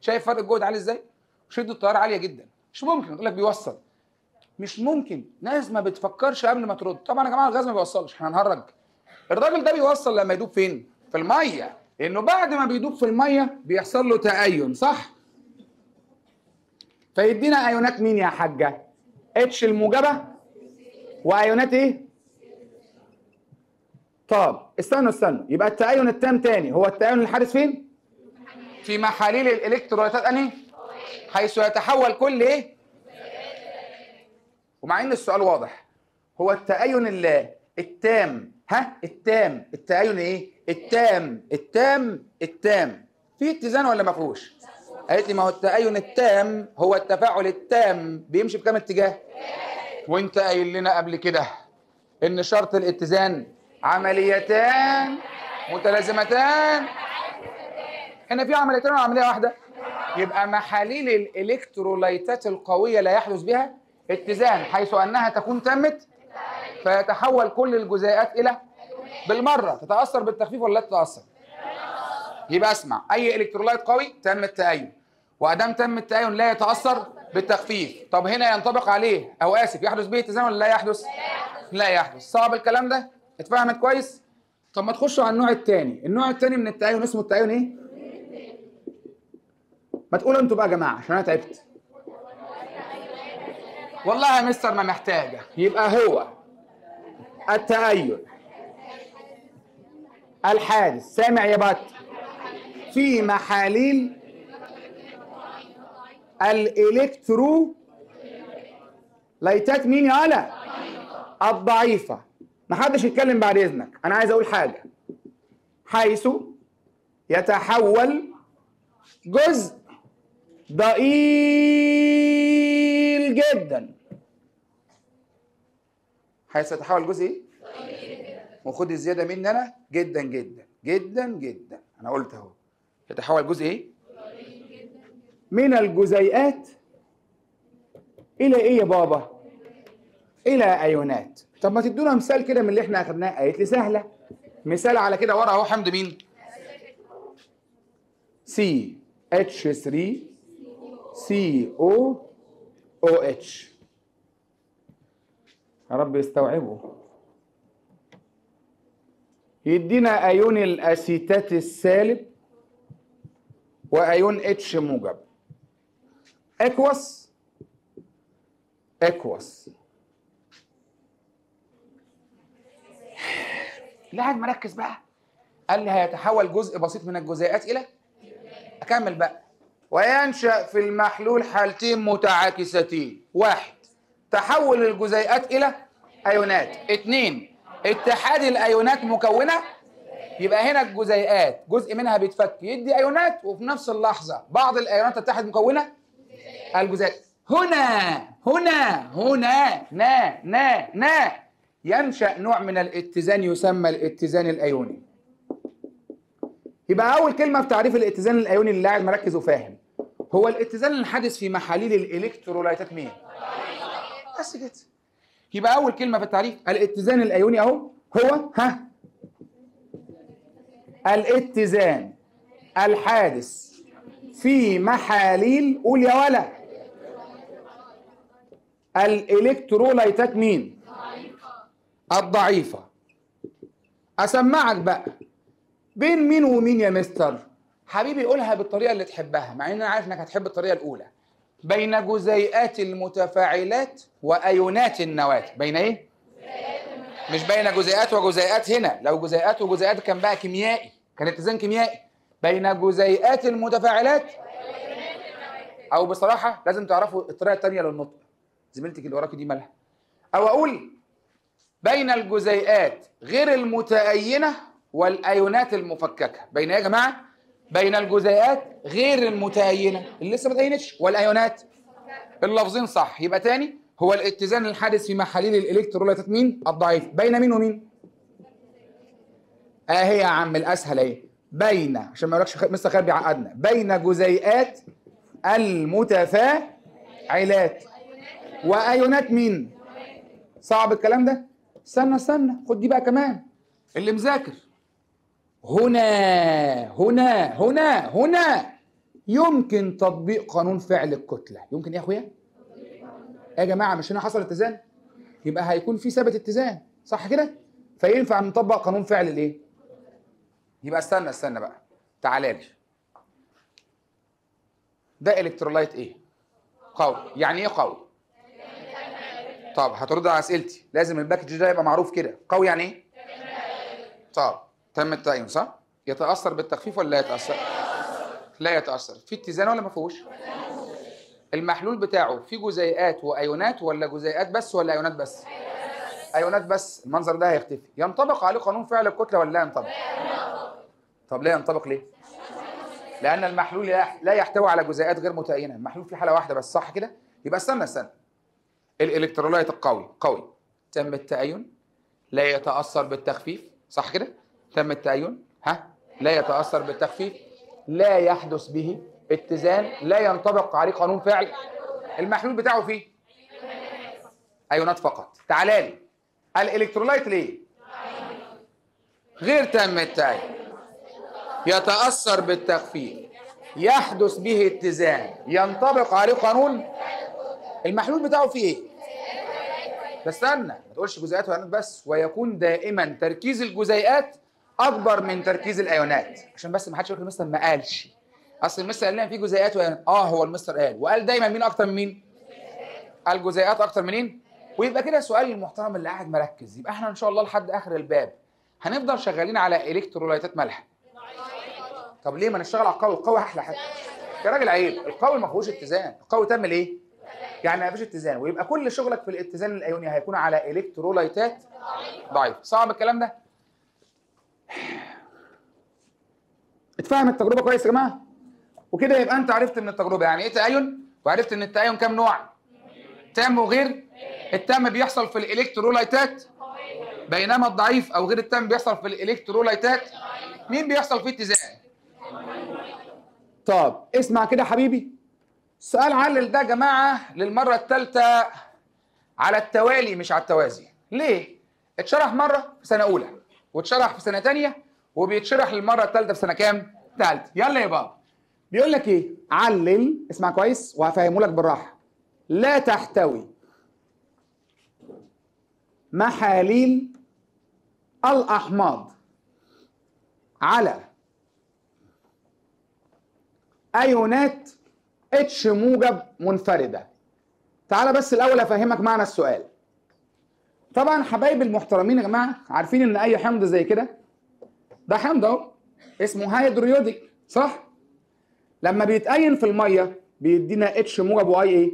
شايف فرق الجهد عالي إزاي؟ شدة التيار عالية جدا. مش ممكن. يقول لك بيوصل. مش ممكن. ناس ما بتفكرش قبل ما ترد. طبعا يا جماعة الغاز ما بيوصلش. إحنا هنهرج. الراجل ده بيوصل لما يدوب فين؟ في المية. لأنه بعد ما بيدوب في المية بيحصل له تأين صح؟ فيدينا أيونات مين يا حاجة؟ اتش الموجبة؟ وأيونات إيه؟ طب استنوا استنوا. يبقى التأين التام تاني. هو التأين الحادث فين؟ في محاليل الإلكترولايتات انهي حيث يتحول كل إيه؟ ومع إن السؤال واضح. هو التأين الله التام ها؟ التام. التأين إيه؟ التام. التام. التام. في اتزان ولا ما فيهوش؟ قالت لي ما هو التأين التام هو التفاعل التام. بيمشي في كام اتجاه؟ وانت قايل لنا قبل كده إن شرط الاتزان عمليتان متلازمتان. هنا في عمليتين ولا عمليه واحدة. يبقى محاليل الإلكترولايتات القوية لا يحدث بها اتزان حيث أنها تكون تمت فيتحول كل الجزيئات إلى بالمرة. تتأثر بالتخفيف ولا لا تتأثر؟ يبقى اسمع أي إلكترولايت قوي تم التأين وأدام تم التأين لا يتأثر بالتخفيف. طب هنا ينطبق عليه أو آسف يحدث به اتزان ولا لا يحدث؟ لا يحدث. صعب الكلام ده؟ اتفهمت كويس؟ طب ما تخشوا على النوع الثاني النوع الثاني من التأين اسمه التأين إيه؟ ما تقولوا أنتوا بقى يا جماعة عشان أنا تعبت. والله يا مستر ما محتاجة. يبقى هو التأين. الحادث. سامع يا بط. في محاليل الإلكترو لايتات مين يا هلا الضعيفة. ما حدش يتكلم بعد إذنك. أنا عايز أقول حاجة. حيث يتحول جزء ضئيل جدا. حيث يتحول جزء إيه وخد الزياده مني أنا. جدا جدا جدا جدا. أنا قلت أهو. يتحول جزء إيه من الجزيئات إلى إيه يا بابا؟ إلى ايونات طب ما تدونا مثال كده من اللي إحنا أخدناه. قالت لي سهلة. مثال على كده ورا أهو حمض مين؟ سي. اتش 3 سي أو أو اتش يا رب يستوعبوا يدينا أيون الأسيتات السالب وأيون اتش موجب. اكوس اكوس لا قاعد مركز بقى. قال لي هيتحول جزء بسيط من الجزيئات إلى؟ أكمل بقى. وينشأ في المحلول حالتين متعاكستين. واحد تحول الجزيئات إلى أيونات. اثنين اتحاد الأيونات مكونة يبقى هنا الجزيئات جزء منها بيتفك يدي أيونات وفي نفس اللحظة بعض الأيونات تتحد مكونة الجزيئات. هنا هنا هنا نا نا نا ينشأ نوع من الاتزان يسمى الاتزان الأيوني. يبقى أول كلمة في تعريف الاتزان الأيوني اللي قاعد مركز وفاهم. هو الاتزان الحادث في محاليل الالكترولايتات مين؟ بس كده. يبقى أول كلمة في التعريف الاتزان الأيوني أهو. هو ها؟ الاتزان الحادث في محاليل قول يا ولا. الالكترولايتات مين؟ الضعيفة. أسمعك بقى. بين مين ومين يا مستر؟ حبيبي قولها بالطريقة اللي تحبها مع ان أنا عارف إنك هتحب الطريقة الأولى. بين جزيئات المتفاعلات وأيونات النواة. بين إيه؟ مش بين جزيئات وجزيئات هنا. لو جزيئات وجزيئات كان بقى كيميائي. كان اتزان كيميائي. بين جزيئات المتفاعلات أو بصراحة لازم تعرفوا الطريقة الثانية للنطق. زميلتك اللي وراكي دي مالها. أو أقول بين الجزيئات غير المتأينة والأيونات المفككة بين إيه يا جماعة؟ بين الجزيئات غير المتأينة اللي لسه ما تأينتش والأيونات اللفظين صح يبقى تاني هو الاتزان الحادث في محاليل الإلكترولايتات مين؟ الضعيف بين مين ومين؟ اهي يا عم الأسهل أهي بين عشان ما يقولكش مستر خالد بيعقدنا بين جزيئات المتفاعلات وأيونات مين؟ صعب الكلام ده؟ استنى استنى خد دي بقى كمان اللي مذاكر هنا هنا هنا هنا. يمكن تطبيق قانون فعل الكتلة. يمكن يا أخويا؟ يا جماعة مش هنا حصل اتزان؟ يبقى هيكون في ثابت اتزان صح كده؟ فينفع نطبق قانون فعل الايه يبقى استنى استنى بقى. تعالى لي. ده الكترولايت إيه؟ قوي. يعني إيه قوي؟ طب هترد على أسئلتي. لازم الباكج ده يبقى معروف كده. قوي يعني إيه؟ طب. تم التأين صح؟ يتأثر بالتخفيف ولا لا يتأثر؟ لا يتأثر. في اتزان ولا ما فيهوش؟ المحلول بتاعه فيه جزيئات وأيونات ولا جزيئات بس ولا أيونات بس؟ أيونات بس. المنظر ده هيختفي. ينطبق عليه قانون فعل الكتلة ولا لا ينطبق؟ طب لا ينطبق ليه؟ لأن المحلول لا يحتوي على جزيئات غير متأينه المحلول في حالة واحدة بس صح كده؟ يبقى استنى استنى. الالكترولايت القوي قوي. تم التأين لا يتأثر بالتخفيف صح كده؟ تم التأين ها؟ لا يتأثر بالتخفيف لا يحدث به اتزان لا ينطبق عليه قانون فعل المحلول بتاعه فيه؟ أيونات فقط. تعالى لي. الإلكترولايت ليه؟ غير تم التأين. يتأثر بالتخفيف يحدث به اتزان ينطبق عليه قانون. المحلول بتاعه فيه؟ إيه بس استنى ما تقولش جزيئات بس ويكون دائما تركيز الجزيئات أكبر من تركيز الأيونات. عشان بس ما حدش يقول المستر ما قالش. أصل المستر قال لنا في جزيئات وأيونات. آه هو المستر قال. وقال دايما مين أكتر من مين؟ قال جزيئات أكتر من مين ويبقى كده سؤال المحترم اللي قاعد مركز. يبقى إحنا إن شاء الله لحد آخر الباب هنفضل شغالين على إلكترولايتات مالحة. طب ليه ما نشتغل على القوي؟ القوي أحلى حاجة. يا راجل عيب. القوي ما فيهوش اتزان. القوي تعمل إيه؟ يعني ما فيش اتزان. ويبقى كل شغلك في الاتزان الأيوني هيكون على إلكترولايتات ضعيف صعب الكلام ده؟ اتفهم التجربة كويس يا جماعة؟ وكده يبقى أنت عرفت من التجربة. يعني إيه تأين وعرفت إن التأين كام نوع؟ تام وغير؟ التام بيحصل في الالكترولايتات بينما الضعيف أو غير التام بيحصل في الالكترولايتات مين بيحصل فيه اتزان؟ طب اسمع كده حبيبي. سؤال علل ده يا جماعة للمرة الثالثه على التوالي مش على التوازي. ليه؟ اتشرح مرة في سنة أولى. واتشرح في سنة ثانية وبيتشرح للمرة الثالثه في سنة كام؟ ثالثه يلا يا بابا. بيقول لك إيه؟ علل اسمع كويس وهفهمه لك بالراحة. لا تحتوي محاليل الأحماض على أيونات اتش موجب منفردة. تعال بس الأول أفهمك معنى السؤال. طبعا حبايبي المحترمين يا جماعة عارفين إن أي حمض زي كده؟ ده حمض أهو اسمه هيدريوديك صح؟ لما بيتأين في المية بيدينا H موجب وآي إيه؟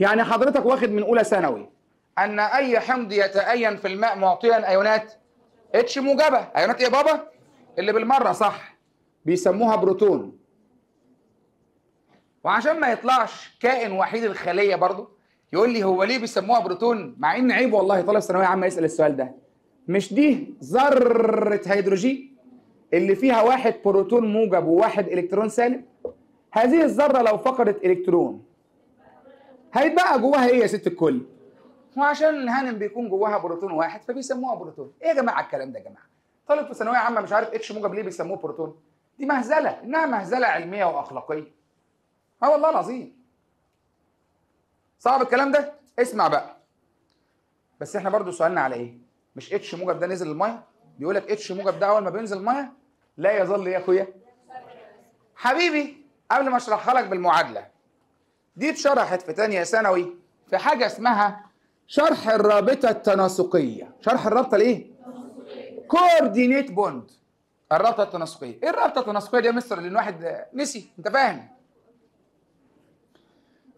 يعني حضرتك واخد من أولى ثانوي أن أي حمض يتأين في الماء معطيا أيونات H موجبة. أيونات إيه بابا؟ اللي بالمرة صح. بيسموها بروتون. وعشان ما يطلعش كائن وحيد الخلية برضو يقول لي هو ليه بيسموها بروتون؟ مع ان عيب والله طالب ثانوية عامة يسأل السؤال ده. مش دي ذرة هيدروجين اللي فيها واحد بروتون موجب وواحد إلكترون سالب؟ هذه الذرة لو فقدت إلكترون هيتبقى جواها إيه يا ست الكل؟ وعشان الهانم بيكون جواها بروتون واحد فبيسموها بروتون. إيه يا جماعة الكلام ده يا جماعة؟ طالب في ثانوية عامة مش عارف H موجب ليه بيسموه بروتون؟ دي مهزلة إنها مهزلة علمية وأخلاقية. آه والله العظيم. صعب الكلام ده؟ اسمع بقى. بس إحنا برضو سؤالنا على إيه؟ مش H موجب ده نزل المية؟ بيقول لك H موجب ده أول ما بينزل المية لا يظل يا أخويا. حبيبي قبل ما أشرحها لك بالمعادلة دي اتشرحت في تانية ثانوي في حاجة اسمها شرح الرابطة التناسقية. شرح الرابطة الايه coordinate bond الرابطة التناسقية. إيه الرابطة التناسقية دي يا مستر؟ لأن واحد نسي. أنت فاهم؟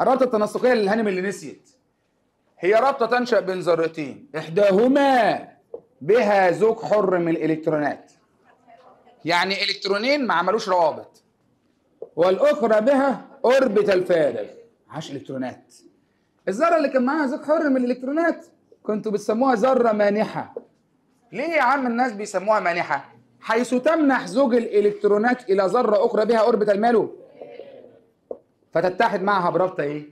الرابطه التناسقية للهانم اللي نسيت. هي رابطة تنشأ بين ذرتين. إحداهما بها زوج حر من الإلكترونات. يعني إلكترونين ما عملوش روابط. والأخرى بها اوربيتال فارغ عايز إلكترونات. الذرة اللي كان معاها زوج حر من الإلكترونات كنتوا بتسموها ذرة مانحة. ليه يا عم الناس بيسموها مانحة؟ حيث تمنح زوج الإلكترونات إلى ذرة أخرى بها اوربيتال ماله فتتحد معها برابطه إيه؟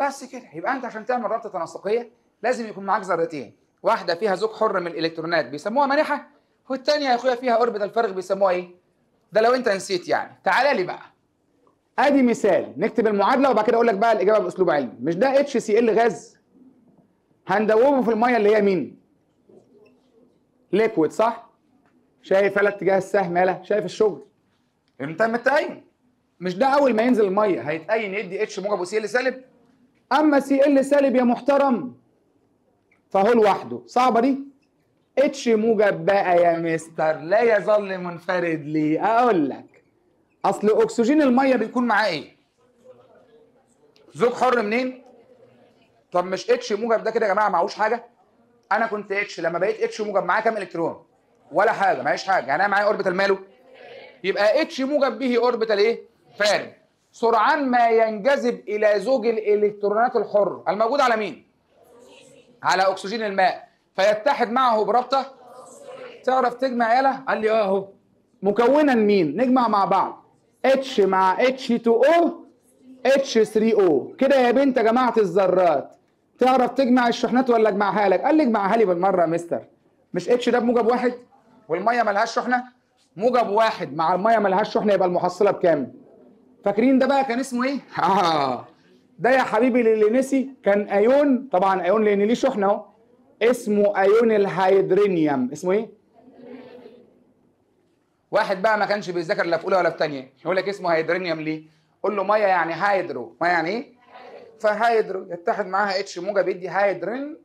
بس كده. يبقى أنت عشان تعمل رابطه تناسقية لازم يكون معاك ذرتين. واحدة فيها زوج حر من الإلكترونات بيسموها مانحة والثانيه يا أخويا فيها أوربيتال فارغ بيسموها إيه؟ ده لو أنت نسيت يعني. تعالى لي بقى. أدي مثال. نكتب المعادلة وبعد كده أقول لك بقى الإجابة بأسلوب علمي. مش ده اتش سي ال غاز؟ هندوبه في المية اللي هي مين؟ liquid صح؟ شايف يالا اتجاه السهم يالا شايف الشغل. أنت متأين مش ده أول ما ينزل المية هيتأين يدي اتش موجب وسي ال سالب؟ أما Cl سالب يا محترم فهو لوحده. صعبة دي؟ H موجب بقى يا مستر لا يظل منفرد ليه أقول لك أصل أكسجين المية بيكون معاه إيه؟ زوج حر منين؟ طب مش H موجب ده كده يا جماعة معهوش حاجة؟ أنا كنت H لما بقيت H موجب معاه كام إلكترون؟ ولا حاجة معيش حاجة. يعني أنا معايا اوربيتال ماله؟ يبقى H موجب به اوربيتال إيه؟ فارغ. سرعان ما ينجذب إلى زوج الإلكترونات الحر. الموجود على مين؟ على أكسجين الماء. فيتحد معه برابطة؟ تعرف تجمع يالا قال لي آه أهو. مكونا مين؟ نجمع مع بعض. اتش مع اتش 2 أو اتش 3 أو كده يا بنت يا جماعة الذرات. تعرف تجمع الشحنات ولا اجمعها لك؟ قال لي اجمعها لي بالمرة يا مستر. مش H ده بموجب واحد؟ والمية ملهاش شحنة؟ موجب واحد. مع المية ملهاش شحنة يبقى المحصلة بكام؟ فاكرين ده بقى كان اسمه إيه؟ آه. ده يا حبيبي اللي نسي كان ايون. طبعا ايون لأن ليه شحنة اهو. اسمه ايون الهيدرينيوم. اسمه إيه؟ واحد بقى ما كانش بيذاكر لا في أولى ولا في ثانية يقول لك اسمه هيدرينيوم ليه؟ قول له مية يعني هيدرو. مية يعني إيه؟ فهيدرو. يتحد معاها H موجب يدي هيدرين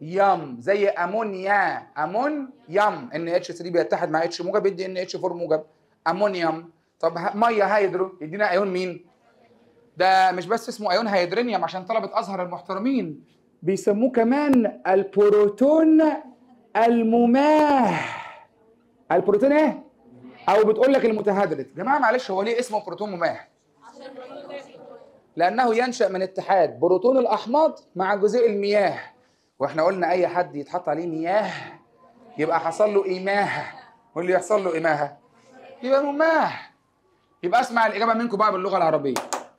يم زي أمونيا. امون يم إن اتش 3 بيتحد مع اتش موجب يدي إن اتش 4 موجب أمونيوم. طب مية هيدرو يدينا أيون مين؟ ده مش بس اسمه أيون هيدرينيوم عشان طلبة أزهر المحترمين بيسموه كمان البروتون المماه. البروتون إيه؟ أو بتقول لك المتهدرج يا جماعة معلش هو ليه اسمه بروتون مماه؟ لأنه ينشأ من اتحاد بروتون الأحماض مع جزيء المياه. وإحنا قلنا أي حد يتحط عليه مياه يبقى حصل له إماهة. واللي يحصل له إماهة يبقى مماه. يبقى اسمع الإجابة منكم بقى باللغة العربية.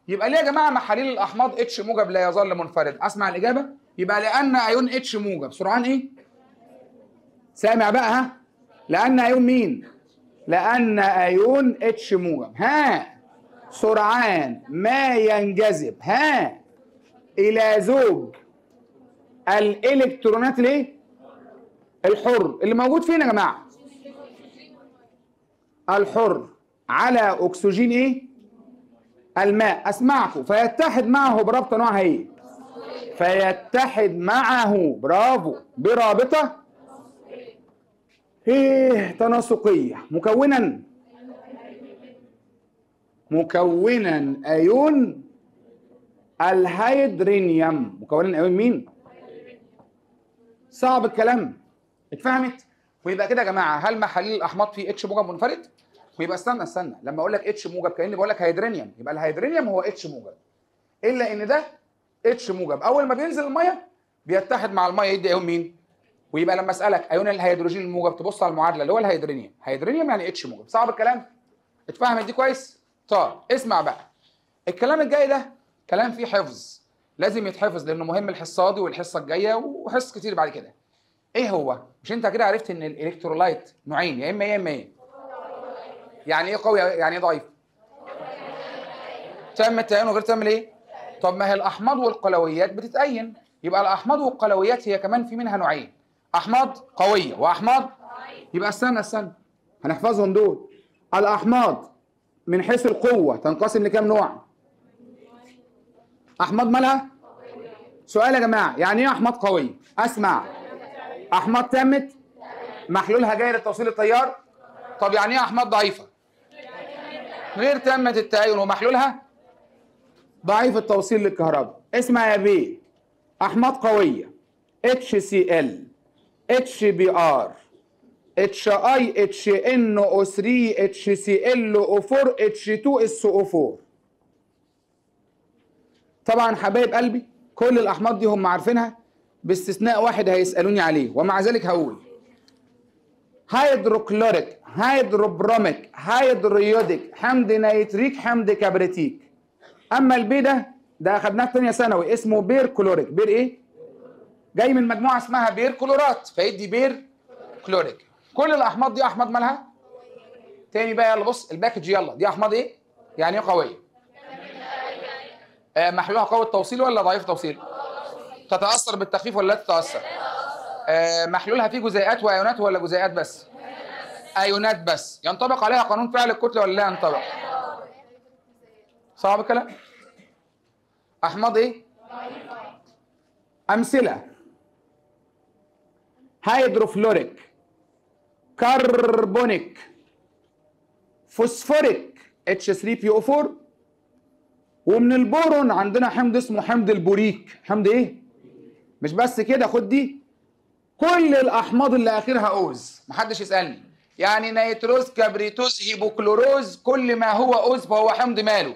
يبقى ليه يا جماعة محاليل الأحماض H موجب لا يظل منفرد؟ أسمع الإجابة. يبقى لأن ايون H موجب. سرعان إيه؟ سامع بقى ها؟ لأن ايون مين؟ لأن ايون H موجب. ها؟ سرعان. ما ينجذب. ها؟ إلى زوج الإلكترونات الايه الحر. اللي موجود فين يا جماعة؟ الحر. على أكسجين إيه؟ الماء. أسمعكم. فيتحد معه برابطة نوعها إيه؟ فيتحد معه برافو. برابطة إيه؟ تناسقية. مكونا. مكونا. أيون. الهيدرينيوم. مكونا أيون مين؟ صعب الكلام. اتفهمت؟ ويبقى كده يا جماعة. هل محاليل الأحماض فيه H موجب منفرد؟ ويبقى استنى استنى. لما أقول لك H موجب كأني بقول لك هيدرينيوم. يبقى الهيدرينيوم هو H موجب. إلا إن ده H موجب. أول ما بينزل المية بيتحد مع المية يدي ايون مين؟ ويبقى لما أسألك أيون الهيدروجين الموجب تبص على المعادلة اللي هو الهيدرينيوم. هيدرينيوم يعني H موجب. صعب الكلام؟ اتفهمت دي كويس؟ طيب اسمع بقى. الكلام الجاي ده كلام فيه حفظ. لازم يتحفظ لأنه مهم الحصة دي والحصة الجاية وحصص كتير بعد كده. إيه هو؟ مش أنت كده عرفت إن الإلكترولايت نوعين يا إما يا إما إيه يعني إيه قوي يعني إيه ضعيف؟ تم التأين وغير تعمل إيه؟ طب ما هي الأحماض والقلويات بتتأين. يبقى الأحماض والقلويات هي كمان في منها نوعين. أحماض قوية وأحماض يبقى استنى استنى هنحفظهم دول. الأحماض من حيث القوة تنقسم لكام نوع؟ أحماض مالها؟ سؤال يا جماعة يعني إيه أحماض قوية؟ أسمع. أحماض تامت محلولها جاي لتوصيل التيار؟ طب يعني إيه أحماض ضعيفة؟ غير تامة التأين ومحلولها؟ ضعيف التوصيل للكهرباء. اسمع يا بيه. أحماض قوية. HCl HBr HI HNO3 HClO4 H2SO4 طبعا حبايب قلبي كل الأحماض دي هم عارفينها باستثناء واحد هيسألوني عليه ومع ذلك هقول. هيدروكلوريك هيدروبروميك هيدرويوديك حمض نيتريك حمض كبريتيك. أما البي ده ده أخدناه في ثانية ثانوي اسمه بير كلوريك. بير إيه؟ جاي من مجموعة اسمها بير كلورات فيدي بير كلوريك. كل الأحماض دي أحماض مالها؟ تاني بقى يلا بص ال package يلا. دي أحماض إيه؟ يعني إيه قوية؟ آه محلولها قوي التوصيل ولا ضعيف التوصيل؟ تتأثر بالتخفيف ولا لا تتأثر؟ آه محلولها فيه جزيئات وايونات ولا جزيئات بس؟ آيونات بس. ينطبق عليها قانون فعل الكتلة ولا لا ينطبق؟ صعب الكلام. احماض إيه؟ أمثلة. هيدروفلوريك كربونيك فوسفوريك H3PO4 ومن البورون عندنا حمض اسمه حمض البوريك. حمض إيه؟ مش بس كده خد دي. كل الأحماض اللي آخرها أوز. محدش يسألني. يعني نيتروز كبريتوز هيبوكلوروز كل ما هو اوز فهو حمض ماله.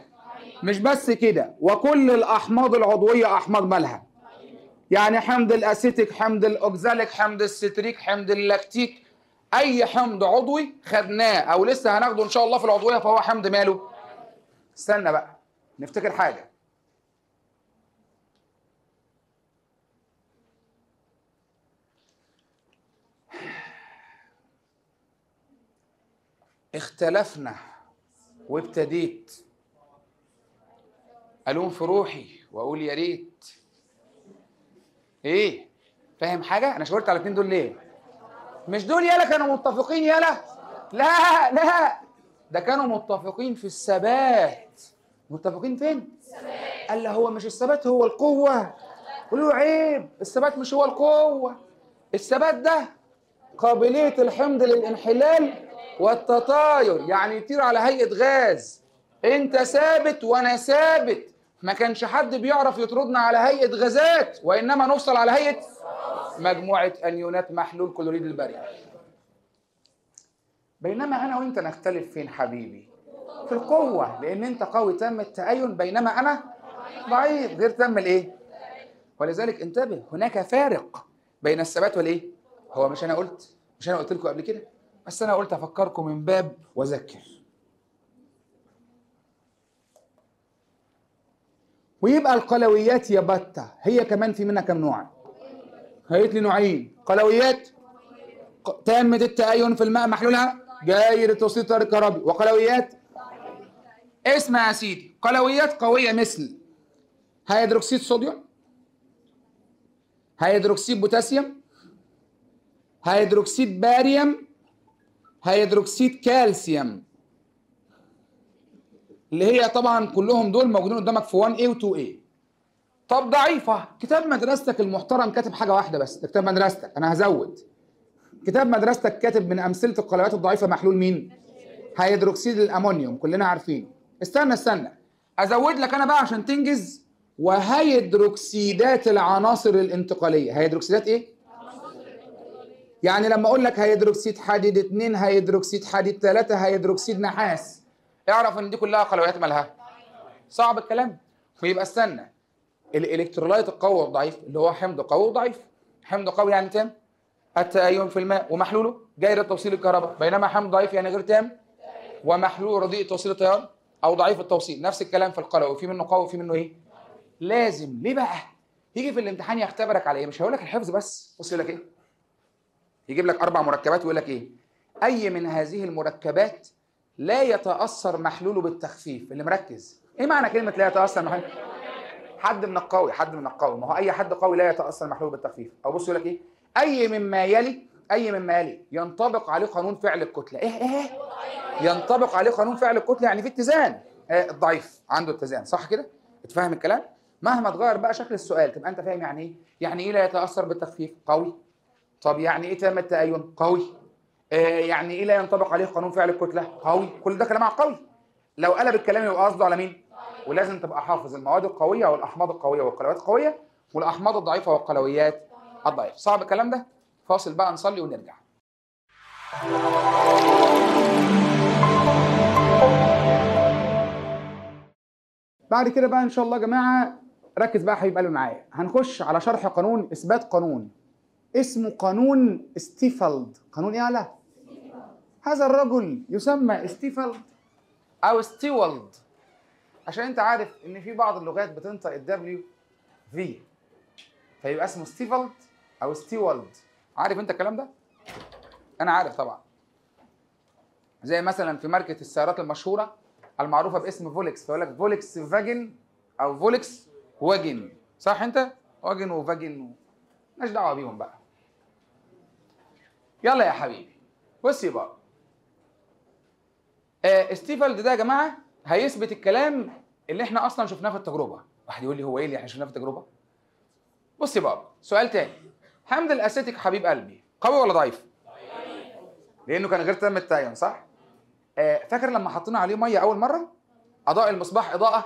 مش بس كده وكل الأحماض العضوية أحماض مالها. يعني حمض الأسيتيك حمض الأوكزاليك حمض الستريك حمض اللاكتيك أي حمض عضوي خدناه أو لسه هناخده إن شاء الله في العضوية فهو حمض ماله. استنى بقى نفتكر حاجة. اختلفنا وابتديت ألوم في روحي وأقول يا ريت. إيه؟ فاهم حاجة؟ أنا شاورت على الاثنين دول ليه؟ مش دول يالا كانوا متفقين يالا؟ لا لا. ده كانوا متفقين في الثبات. متفقين فين؟ قال له هو مش الثبات هو القوة. قولوا له عيب الثبات مش هو القوة. الثبات ده قابلية الحمض للانحلال والتطاير يعني يطير على هيئة غاز. انت ثابت وأنا ثابت. ما كانش حد بيعرف يطردنا على هيئة غازات وإنما نوصل على هيئة مجموعة أنيونات محلول كلوريد الباريوم بينما أنا وأنت نختلف فين حبيبي؟ في القوة لأن أنت قوي تام التأين. بينما أنا ضعيف غير تام الإيه؟ ولذلك انتبه هناك فارق بين الثبات والإيه؟ هو مش أنا قلت مش أنا قلت لكم قبل كده؟ بس أنا قلت أفكركم من باب واذكر ويبقى القلويات يا بتة هي كمان في منها كم نوع؟ هيت لي نوعين. قلويات تامة التأين في الماء محلولها؟ جاي لتوصيل التيار الكهربي وقلويات اسمع يا سيدي قلويات قوية مثل هيدروكسيد صوديوم هيدروكسيد بوتاسيوم هيدروكسيد باريوم هيدروكسيد كالسيوم اللي هي طبعا كلهم دول موجودين قدامك في 1A و 2A طب ضعيفة. كتاب مدرستك المحترم كاتب حاجة واحدة بس كتاب مدرستك أنا هزود. كتاب مدرستك كاتب من أمثلة القلويات الضعيفة محلول مين؟ هيدروكسيد الأمونيوم كلنا عارفين استنى استنى. أزود لك أنا بقى عشان تنجز. وهيدروكسيدات العناصر الانتقالية. هيدروكسيدات إيه؟ يعني لما أقول لك هيدروكسيد حديد 2 هيدروكسيد حديد 3 هيدروكسيد نحاس. اعرف إن دي كلها قلويات مالها. صعب الكلام. ويبقى استنى. ال electrolyte القوي والضعيف اللي هو حمض قوي وضعيف. حمض قوي يعني تام. التأيون في الماء. ومحلوله جاي لتوصيل الكهرباء. بينما حمض ضعيف يعني غير تام. ومحلول رديء توصيل التيار أو ضعيف التوصيل. نفس الكلام في القلوي في منه قوي وفي منه إيه؟ لازم. ليه بقى؟ يجي في الامتحان يختبرك على إيه؟ مش هقول لك الحفظ بس. بص يقول لك إيه؟ يجيب لك أربع مركبات ويقول لك إيه؟ أي من هذه المركبات لا يتأثر محلوله بالتخفيف اللي مركز. إيه معنى كلمة لا يتأثر محلوله حد من القوي حد من القوي. ما هو أي حد قوي لا يتأثر محلوله بالتخفيف. أو بص يقول لك إيه؟ أي مما يلي أي مما يلي ينطبق عليه قانون فعل الكتلة. إيه إيه ينطبق عليه قانون فعل الكتلة يعني في اتزان. آه الضعيف عنده اتزان. صح كده؟ اتفهم الكلام؟ مهما تغير بقى شكل السؤال تبقى أنت فاهم يعني إيه؟ يعني إيه لا يتأثر بالتخفيف؟ قوي. طب يعني إيه تام التأين؟ قوي. آه يعني إيه لا ينطبق عليه قانون فعل الكتلة؟ قوي. كل ده كلام على قوي. لو قلب الكلام يبقى قصده على مين؟ ولازم تبقى حافظ المواد القوية والأحماض القوية والقلويات القوية والأحماض الضعيفة والقلويات الضعيفة. صعب الكلام ده؟ فاصل بقى نصلي ونرجع. بعد كده بقى إن شاء الله يا جماعة ركز بقى يا حبيب قلبي معايا هنخش على شرح قانون إثبات قانون اسمه قانون استفالد قانون إيه على؟ هذا الرجل يسمى استفالد أو استوالد عشان أنت عارف إن في بعض اللغات بتنطق ال W V فيبقى اسمه استفالد أو استوالد عارف أنت الكلام ده؟ أنا عارف طبعا. زي مثلا في ماركة السيارات المشهورة المعروفة باسم فولكس. فيقول لك فولكس فاجن أو فولكس واجن. صح أنت؟ واجن وفاجن. مالناش دعوة بيهم بقى. يلا يا حبيبي. بص بقى آه ستيفلد ده يا جماعة هيثبت الكلام اللي إحنا أصلا شفناه في التجربة. واحد يقول لي هو إيه اللي إحنا شفناه في التجربة؟ بص بقى سؤال تاني. حمض الأسيتيك حبيب قلبي قوي ولا ضعيف؟ لأنه كان غير تام التأين صح؟ آه فاكر لما حطينا عليه مية أول مرة؟ أضاء المصباح إضاءة.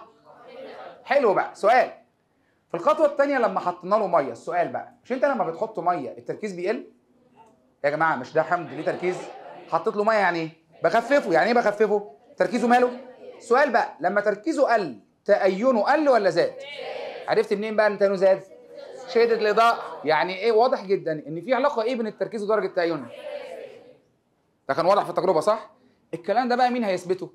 حلو بقى. سؤال. في الخطوة الثانية لما حطينا له مية السؤال بقى مش أنت لما بتحط مية التركيز بيقل؟ يا جماعة مش ده حمض ليه تركيز. حطيت له مية يعني؟ إيه بخففه. يعني إيه بخففه؟ تركيزه ماله؟ سؤال بقى لما تركيزه قل تأينه قل ولا زاد؟ عرفت منين بقى إن تأينه زاد؟ شدة الإضاءة. يعني إيه؟ واضح جدا إن في علاقة إيه بين التركيز ودرجة تأينه. ده كان واضح في التجربة صح؟ الكلام ده بقى مين هيثبته؟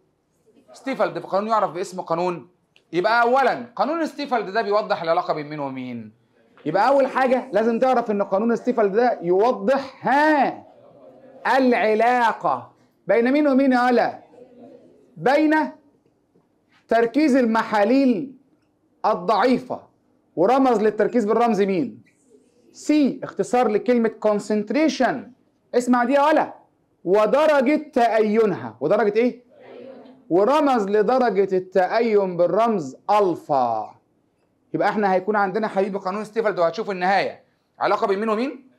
استفالد قانون يعرف باسم قانون. يبقى اولا قانون استفالد ده بيوضح العلاقة بين مين ومين؟ يبقى أول حاجة لازم تعرف إن قانون استفالد ده يوضح ها العلاقة بين مين ومين يا بين تركيز المحاليل الضعيفة ورمز للتركيز بالرمز مين؟ C اختصار لكلمة concentration. اسمع دي يا ولا ودرجة تأينها. ودرجة إيه؟ ورمز لدرجة التأين بالرمز ألفا. يبقى إحنا هيكون عندنا حبيبي قانون ستيفلد وهتشوف النهاية. علاقة بين مين ومين؟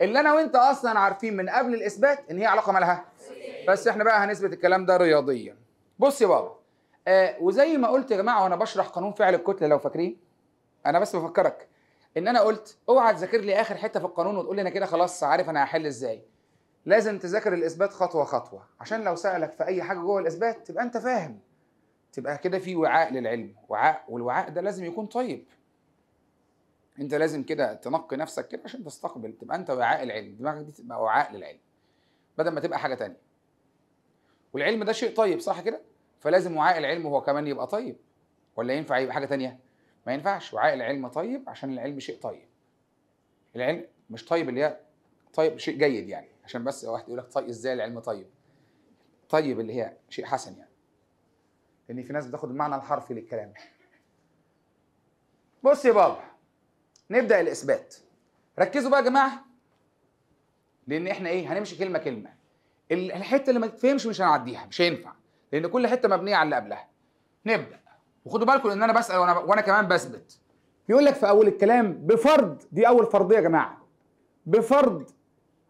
اللي أنا وأنت أصلا عارفين من قبل الإثبات إن هي علاقة مالها. بس إحنا بقى هنثبت الكلام ده رياضيا. بص يا بابا آه وزي ما قلت يا جماعة وأنا بشرح قانون فعل الكتلة لو فاكرين أنا بس بفكرك. إن أنا قلت أوعى تذاكر لي آخر حتة في القانون وتقول لي أنا كده خلاص عارف أنا هحل إزاي. لازم تذاكر الإثبات خطوة خطوة عشان لو سألك في أي حاجة جوه الإثبات تبقى أنت فاهم. تبقى كده في وعاء للعلم. وعاء والوعاء ده لازم يكون طيب. انت لازم كده تنقي نفسك كده عشان تستقبل تبقى انت وعاء العلم. دماغك دي تبقى وعاء للعلم بدل ما تبقى حاجة تانية. والعلم ده شيء طيب صح كده؟ فلازم وعاء العلم هو كمان يبقى طيب. ولا ينفع يبقى حاجة تانية؟ ما ينفعش. وعاء العلم طيب عشان العلم شيء طيب. العلم مش طيب اللي هي طيب شيء جيد يعني. عشان بس واحد يقول لك طيب إزاي العلم طيب؟ طيب اللي هي شيء حسن يعني. لأن في ناس بتاخد المعنى الحرفي للكلام. بص يا بابا نبدأ الإثبات. ركزوا بقى يا جماعة لأن إحنا إيه هنمشي كلمة كلمة. الحتة اللي ما تفهمش مش هنعديها مش هينفع. لأن كل حتة مبنية على اللي قبلها. نبدأ. وخدوا بالكم إن أنا بسأل وأنا وأنا كمان بثبت. يقول لك في أول الكلام بفرض دي أول فرضية يا جماعة. بفرض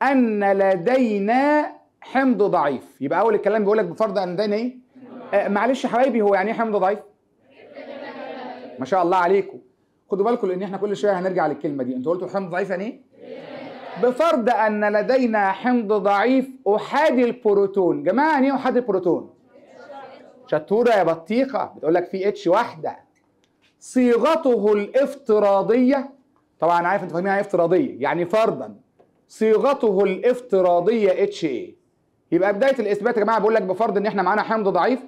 أن لدينا حمض ضعيف. يبقى أول الكلام بيقول لك بفرض أن لدينا إيه؟ معلش يا حبايبي هو يعني إيه حمض ضعيف ما شاء الله عليكم. خدوا بالكم لأن إحنا كل شوية هنرجع للكلمة دي. أنتوا قلتوا حمض ضعيف يعني إيه؟ بفرض أن لدينا حمض ضعيف احادي البروتون. جماعة يعني إيه احادي البروتون؟ شطورة يا بطيخة. بتقول لك في H واحدة. صيغته الافتراضية. طبعا عارف أنتوا فاهمين يعني افتراضية. يعني فرضا صيغته الافتراضية HA يبقى بداية الإثبات يا جماعة بقول لك بفرض إن إحنا معانا حمض ضعيف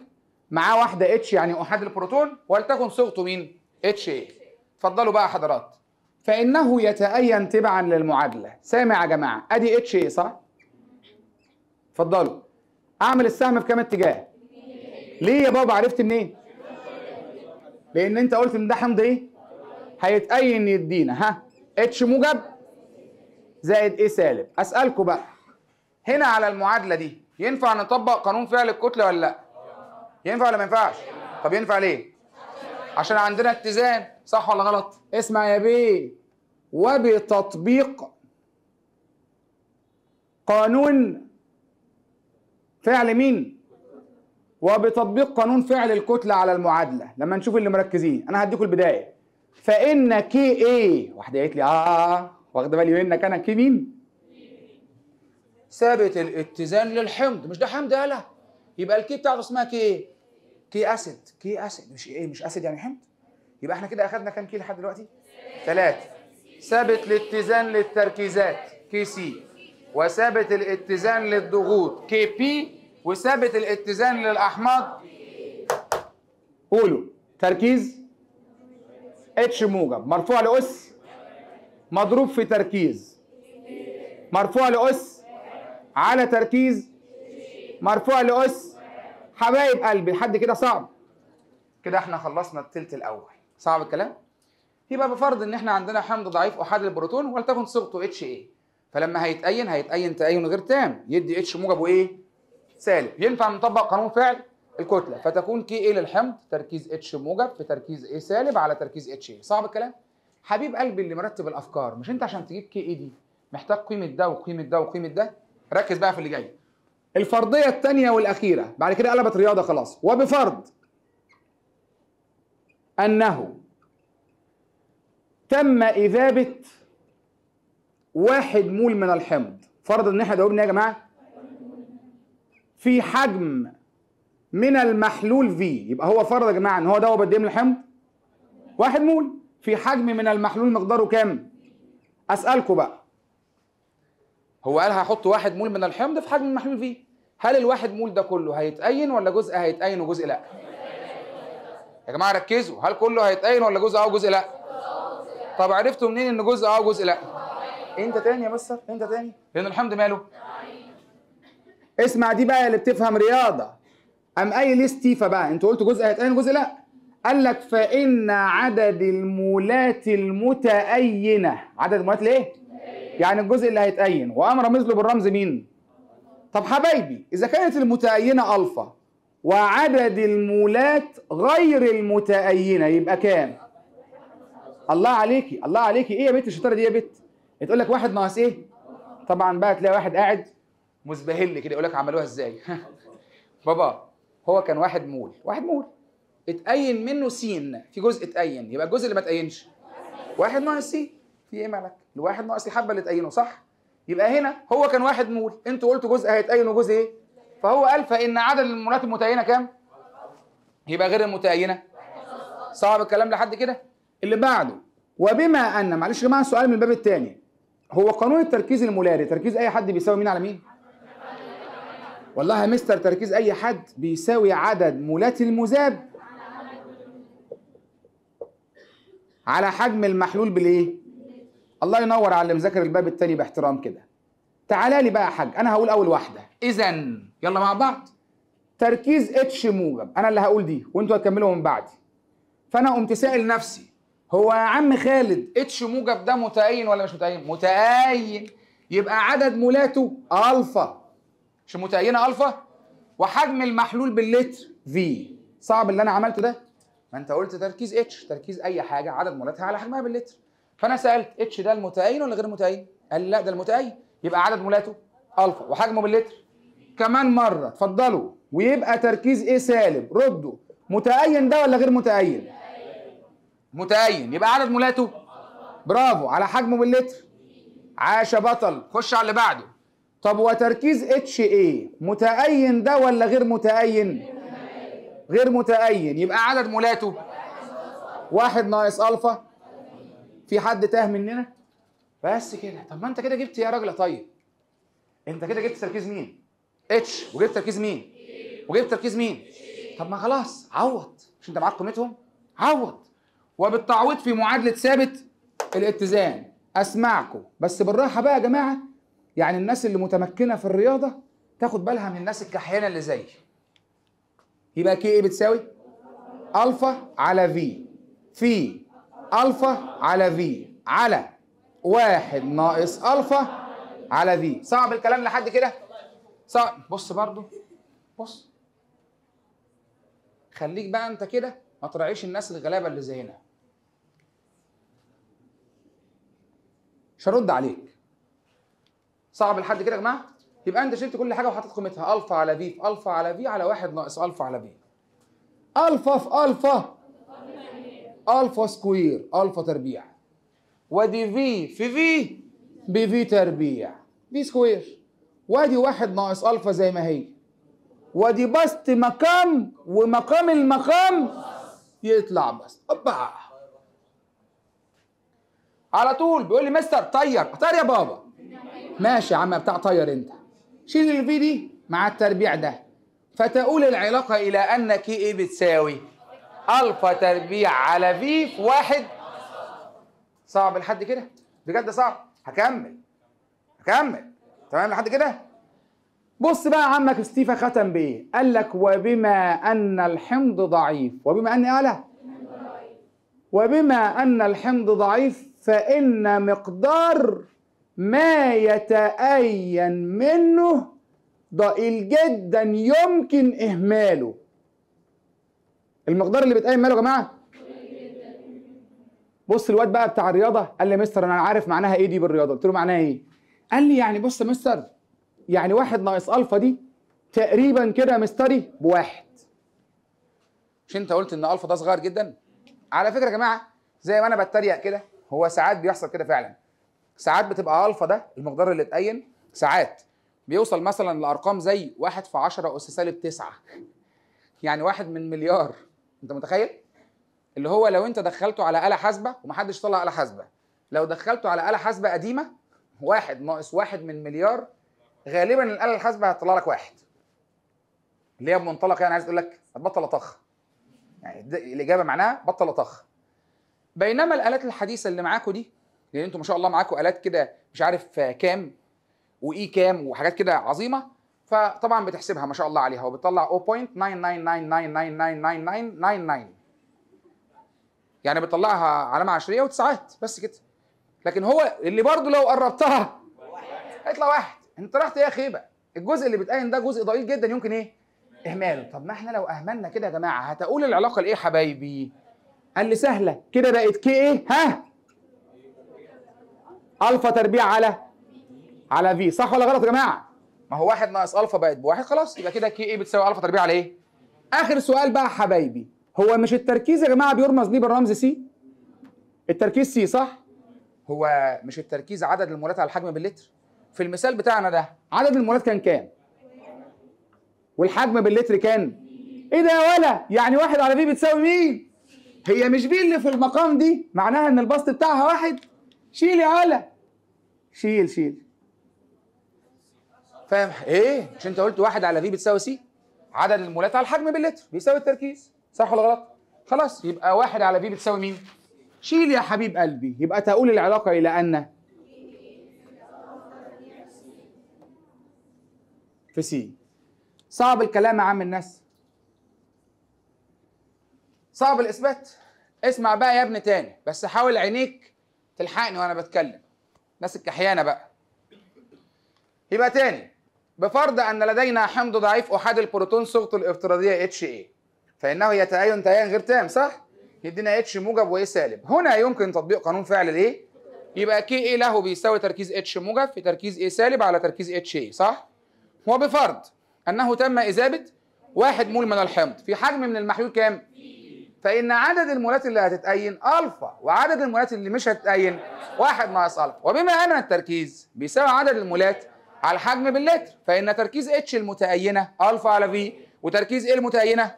معاه واحدة H يعني احاد البروتون ولتكن صيغته مين؟ HA اتفضلوا بقى حضرات. فإنه يتأين تبعا للمعادلة. سامع يا جماعة. أدي HA صح؟ اتفضلوا. أعمل السهم في كام اتجاه؟ ليه يا بابا؟ عرفت منين؟ لأن أنت قلت إن ده حمض إيه؟ هيتأين يدينا. ها؟ اتش موجب زائد إيه سالب. اسالكم بقى. هنا على المعادلة دي ينفع نطبق قانون فعل الكتلة ولا لأ؟ ينفع ولا ما ينفعش؟ طب ينفع ليه؟ عشان عندنا اتزان. صح ولا غلط؟ اسمع يا بيه. وبتطبيق قانون فعل مين؟ وبتطبيق قانون فعل الكتلة على المعادلة. لما نشوف اللي مركزين. أنا هديكم البداية. فإن K إيه؟ واحدة قالت لي آه. واخدة بالي منك أنا. K مين؟ ثابت الاتزان للحمض. مش ده حمض يالا؟ يبقى ال K بتاعته اسمها K إيه؟ K acid K acid. مش إيه مش acid يعني حمض؟ يبقى إحنا كده أخدنا كام K لحد دلوقتي؟ ثلاثة. ثابت الاتزان للتركيزات Kc. وثابت الاتزان للضغوط Kp. وثابت الاتزان للأحماض قولوا. تركيز؟ H موجب. مرفوع لأس؟ مضروب في تركيز. مرفوع لأس؟ على تركيز؟ مرفوع لأس؟ حبايب قلبي لحد كده صعب. كده إحنا خلصنا التلت الأول. صعب الكلام؟ يبقى بفرض إن إحنا عندنا حمض ضعيف أحادي البروتون ولتكن صيغته HA فلما هيتأين هيتأين تأين غير تام. يدي اتش موجب وإيه؟ سالب. ينفع نطبق قانون فعل؟ الكتلة. فتكون كي إيه للحمض تركيز اتش موجب في تركيز إيه سالب على تركيز اتش إيه صعب الكلام؟ حبيب قلبي اللي مرتب الأفكار مش أنت عشان تجيب Ka دي محتاج قيمة ده وقيمة ده وقيمة ده؟ ركز بقى في اللي جاي. الفرضية الثانية والأخيرة. بعد كده قلبت رياضة خلاص. وبفرض أنه تم إذابة واحد مول من الحمض. فرض إن إحنا جاوبنا يا جماعة؟ في حجم من المحلول في يبقى هو فرض يا جماعة إن هو ده قد إيه من الحمض؟ واحد مول. في حجم من المحلول مقداره كام؟ اسالكم بقى. هو قال هحط واحد مول من الحمض في حجم المحلول فيه هل الواحد مول ده كله هيتأين ولا جزء هيتأين وجزء لا؟ يا جماعة ركزوا هل كله هيتأين ولا جزء آه وجزء لا؟ طب عرفتوا منين إن جزء آه وجزء لا؟ أنت تاني يا مستر؟ أنت تاني؟ لأن الحمض ماله. اسمع دي بقى اللي بتفهم رياضة. قام قايل ستيفا بقى؟ أنتوا قلتوا جزء هيتأين وجزء لا. قال لك فإن عدد المولات المتأينة عدد المولات الايه؟ يعني الجزء اللي هيتأين وقام رمز له بالرمز مين؟ طب حبايبي إذا كانت المتأينة ألفا وعدد المولات غير المتأينة يبقى كام؟ الله عليكي الله عليكي. إيه يا بنت الشطاره دي يا بنت؟ تقول لك واحد ناقص إيه؟ طبعا بقى تلاقي واحد قاعد مزبهل كده يقول لك عملوها إزاي؟ بابا هو كان واحد مول واحد مول. اتأين منه سين. في جزء اتأين يبقى الجزء اللي ما اتأينش واحد ناقص سين. في إيه مالك؟ الواحد ناقص الحبه اللي اتأينه صح؟ يبقى هنا هو كان واحد مول. أنتوا قلتوا جزء هيتأين وجزء إيه؟ فهو قال فإن عدد المولات المتأينه كام؟ يبقى غير المتأينه صعب الكلام لحد كده؟ اللي بعده وبما أن معلش يا جماعة السؤال من الباب الثاني هو قانون التركيز المولاري تركيز أي حد بيساوي مين على مين؟ والله يا مستر تركيز أي حد بيساوي عدد مولات المذاب. على حجم المحلول بالإيه؟ الله ينور على اللي مذاكر الباب الثاني باحترام كده. تعالى لي بقى يا حاج أنا هقول أول واحدة. اذا يلا مع بعض. تركيز H موجب أنا اللي هقول دي وأنتوا هتكملوا من بعدي. فأنا قمت سائل نفسي هو يا عم خالد؟ H موجب ده متأين ولا مش متأين؟ متأين. يبقى عدد مولاته ألفا. مش متأينة ألفا؟ وحجم المحلول باللتر. في صعب اللي أنا عملته ده. ما أنت قلت تركيز H تركيز أي حاجة عدد مولاتها على حجمها باللتر. فانا سألت H ده المتأين ولا غير متأين؟ قال لي لا ده المتأين يبقى عدد مولاته ألفا وحجمه باللتر. كمان مرة اتفضلوا. ويبقى تركيز A سالب؟ ردوا. متأين ده ولا غير متأين؟ متأين يبقى عدد مولاته برافو. على حجمه باللتر. عاش بطل. خش على اللي بعده. طب وتركيز اتش إيه؟ متأين ده ولا غير متأين غير متأين يبقى عدد مولاته واحد ناقص ألفا في حد تاه مننا؟ بس كده. طب ما انت كده جبت يا راجل طيب. انت كده جبت تركيز مين؟ اتش وجبت تركيز مين؟ وجبت تركيز مين؟ طب ما خلاص عوض. مش انت معاك قيمتهم؟ عوض. وبالتعويض في معادلة ثابت الاتزان. أسمعكم. بس بالراحة بقى يا جماعة يعني الناس اللي متمكنة في الرياضة تاخد بالها من الناس الكحيانة اللي زيي. يبقى كي إيه بتساوي؟ ألفا على في في ألفا على في على. واحد ناقص ألفا على في صعب الكلام لحد كده؟ صعب. بص برضو. بص. خليك بقى انت كده ما تراعيش الناس الغلابة اللي زينا. مش هرد عليك. صعب لحد كده يا جماعة؟ يبقى انت شلت كل حاجة وحطيت قيمتها. ألفا على V في ألفا على V على واحد ناقص ألفا على V ألفا في ألفا. الفا square الفا تربيع. ودي V في V ب V تربيع. V square. وادي واحد ناقص الفا زي ما هي. ودي بسط مقام ومقام المقام يطلع بس. اوبا على طول بيقول لي مستر طير. طير يا بابا. ماشي يا عم بتاع طير أنت. شيل ال V دي مع التربيع ده. فتقول العلاقة إلى أن Ka بتساوي؟ ألفا تربيع على V في واحد. صعب لحد كده؟ بجد صعب؟ هكمل. هكمل. تمام لحد كده؟ بص بقى عمك ستيفا ختم بإيه؟ قال لك وبما أن الحمض ضعيف. وبما ان اله وبما أن الحمض ضعيف فإن مقدار ما يتأين منه ضئيل جدا يمكن إهماله. المقدار اللي بيتأين ماله يا جماعة؟ بص الواد بقى بتاع الرياضة قال لي مستر أنا عارف معناها إيه دي بالرياضة. قلت له معناها إيه؟ قال لي يعني بص يا مستر يعني واحد ناقص ألفا دي تقريبا كده مستري بواحد. مش أنت قلت إن ألفا ده صغير جدا؟ على فكرة يا جماعة زي ما أنا بتريق كده هو ساعات بيحصل كده فعلا. ساعات بتبقى ألفا ده المقدار اللي اتأين ساعات بيوصل مثلا لأرقام زي واحد في 10 اس سالب 9 يعني واحد من مليار. انت متخيل؟ اللي هو لو انت دخلته على آلة حاسبة ومحدش طلع آلة حاسبة. لو دخلته على آلة حاسبة قديمة واحد ناقص واحد من مليار غالبا الآلة الحاسبة هتطلع لك واحد. اللي هي بمنطلق يعني عايز تقول لك هتبطل طخ يعني الإجابة معناها بطل طخ بينما الآلات الحديثة اللي معاكم دي لأن أنتوا ما شاء الله معاكم آلات كده مش عارف كام وإي كام وحاجات كده عظيمة فطبعا بتحسبها ما شاء الله عليها وبتطلع 0.999999999 يعني بتطلعها علامة عشرية وتسعات بس كده لكن هو اللي برضه لو قربتها هيطلع واحد انت رحت إيه يا خيبه الجزء اللي بتأين ده جزء ضئيل جدا يمكن إيه اهماله طب ما إحنا لو اهملنا كده يا جماعة هتقول العلاقه لايه حبايبي قال لي سهله كده بقت Ka ها الفا تربيع على على V صح ولا غلط يا جماعة ما هو واحد ناقص ألفا بقت بواحد خلاص. يبقى كده Ka بتساوي ألفا تربيع على إيه؟ آخر سؤال بقى حبايبي هو مش التركيز يا جماعة بيرمز ليه بالرمز C؟ التركيز C صح؟ هو مش التركيز عدد المولات على الحجم باللتر؟ في المثال بتاعنا ده عدد المولات كان كام؟ والحجم باللتر كان؟ إيه ده يا ولا؟ يعني واحد على V بتساوي مين؟ هي مش V اللي في المقام دي؟ معناها إن البسط بتاعها واحد؟ شيل يا ولا. شيل شيل. فاهم؟ إيه؟ مش انت قلت واحد على V بتساوي C. عدد المولات على الحجم باللتر بيساوي التركيز. صح ولا غلط؟ خلاص يبقى واحد على V بتساوي مين؟ شيل يا حبيب قلبي. يبقى تقول العلاقة إلى أن في C. صعب الكلام يا عم الناس. صعب الإثبات. اسمع بقى يا ابني تاني بس حاول عينيك تلحقني وأنا بتكلم. ناس الكحيانه بقى. يبقى تاني. بفرض أن لدينا حمض ضعيف أحادي البروتون صيغته الافتراضية HA فإنه يتأين تأين غير تام صح؟ يدينا H موجب و A سالب. هنا يمكن تطبيق قانون فعل الايه يبقى كي إيه له بيساوي تركيز اتش موجب في تركيز إيه سالب على تركيز اتش اي صح؟ وبفرض أنه تم اذابه واحد مول من الحمض. في حجم من المحلول كام؟ فإن عدد المولات اللي هتتأين ألفا وعدد المولات اللي مش هتتأين واحد ناقص ألفا. وبما أن التركيز بيساوي عدد المولات على الحجم باللتر فإن تركيز اتش المتأينه ألفا على في وتركيز إيه المتأينه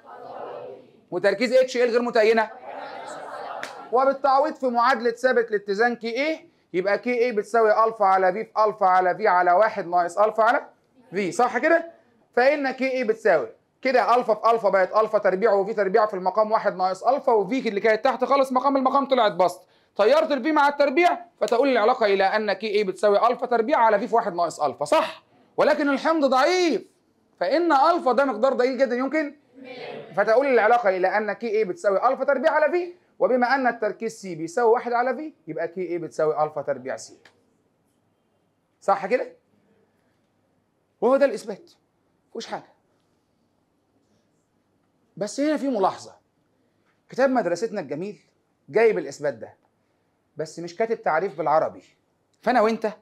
وتركيز اتش إيه الغير متأينه وبالتعويض في معادلة ثابت الاتزان Ka يبقى Ka بتساوي ألفا على V في ألفا على V على واحد ناقص ألفا على V صح كده؟ فإن Ka بتساوي كده ألفا في ألفا بقت ألفا تربيع و V تربيع في المقام واحد ناقص ألفا و V اللي كانت تحت خالص مقام المقام طلعت بسط. طيرت ال V مع التربيع فتقول العلاقة إلى ان Ka بتساوي الفا تربيع على V في واحد ناقص الفا صح؟ ولكن الحمض ضعيف فإن الفا ده مقدار ضئيل جدا يمكن. فتقول العلاقة إلى ان Ka بتساوي الفا تربيع على V وبما أن التركيز C بيساوي واحد على V يبقى Ka بتساوي الفا تربيع C صح كده؟ وهو ده الإثبات مفيهوش حاجة. بس هنا في ملاحظة. كتاب مدرستنا الجميل جايب الإثبات ده. بس مش كاتب تعريف بالعربي. فأنا وأنت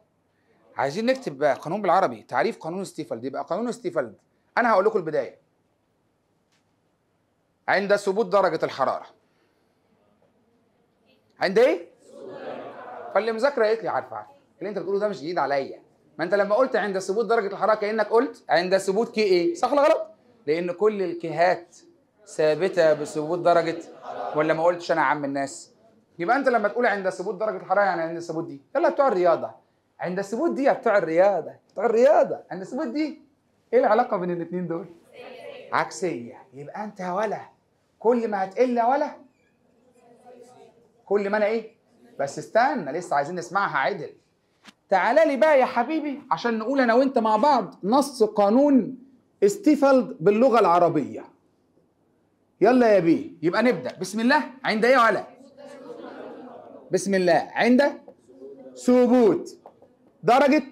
عايزين نكتب بقى قانون بالعربي تعريف قانون استفالد. يبقى قانون استفالد. أنا هقول لكم البداية. عند ثبوت درجة الحرارة. عند إيه؟ فاللي مذاكرة قالت لي عارفة عارفة. اللي أنت بتقوله ده مش جديد عليا. ما أنت لما قلت عند ثبوت درجة الحرارة كأنك قلت عند ثبوت Ka؟ صح ولا غلط؟ لأن كل الكيهات ثابتة بثبوت درجة. ولا ما قلتش أنا عم الناس؟ يبقى انت لما تقول عند ثبوت درجة الحرارة يعني عند الثبوت دي؟ يلا بتوع الرياضة. عند الثبوت دي يا بتوع الرياضة. بتوع الرياضة. عند الثبوت دي إيه العلاقة بين الاثنين دول؟ عكسية. يبقى انت يا ولا. كل ما هتقل ولا. كل ما أنا إيه؟ بس استنى لسه عايزين نسمعها عدل. تعالى لي بقى يا حبيبي عشان نقول أنا وانت مع بعض نص قانون أستفالد باللغة العربية. يلا يا بيه. يبقى نبدأ. بسم الله. عند إيه ولا؟ بسم الله. عند ثبوت. درجة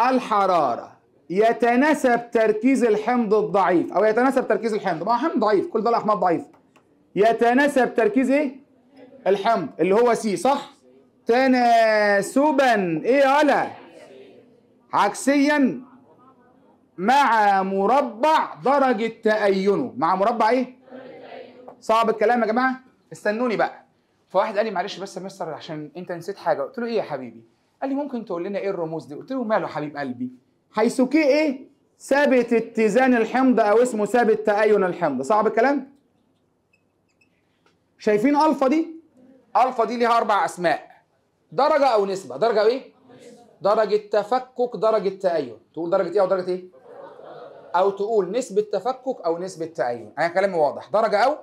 الحرارة يتناسب تركيز الحمض الضعيف أو يتناسب تركيز الحمض. ما حمض ضعيف كل ده الأحماض ضعيف. يتناسب تركيز إيه؟ الحمض اللي هو سي صح؟ تناسبا. إيه يالا عكسيا مع مربع درجة تأينه. مع مربع إيه؟ صعب الكلام يا جماعة. استنوني بقى. فواحد قال لي معلش بس يا مستر عشان انت نسيت حاجة. قلت له إيه يا حبيبي؟ قال لي ممكن تقول لنا إيه الرموز دي؟ قلت له ماله حبيب قلبي؟ حيث كي إيه؟ ثابت اتزان الحمض أو اسمه ثابت تأين الحمض. صعب الكلام؟ شايفين ألفا دي؟ ألفا دي ليها أربع أسماء. درجة أو نسبة؟ درجة إيه؟ درجة تفكك درجة تأين. تقول درجة إيه أو درجة إيه؟ أو تقول نسبة تفكك أو نسبة تأين. أنا كلامي واضح. درجة أو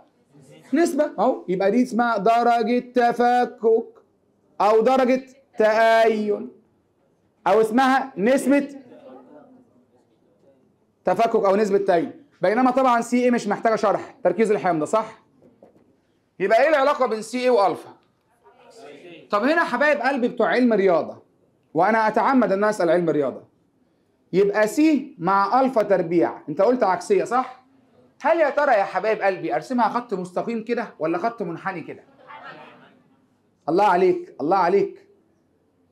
نسبة. اهو يبقى دي اسمها درجة تفكك أو درجة تأين. أو اسمها نسبة تفكك أو نسبة تأين. بينما طبعا سي إيه مش محتاجة شرح. تركيز الحمض صح؟ يبقى إيه العلاقة بين سي إيه والفا طب هنا حبايب قلبي بتوع علم رياضة وأنا أتعمد إن أنا أسأل علم رياضة. يبقى C مع الفا تربيع. أنت قلت عكسية صح؟ هل يا ترى يا حبايب قلبي أرسمها خط مستقيم كده ولا خط منحني كده؟ الله عليك الله عليك.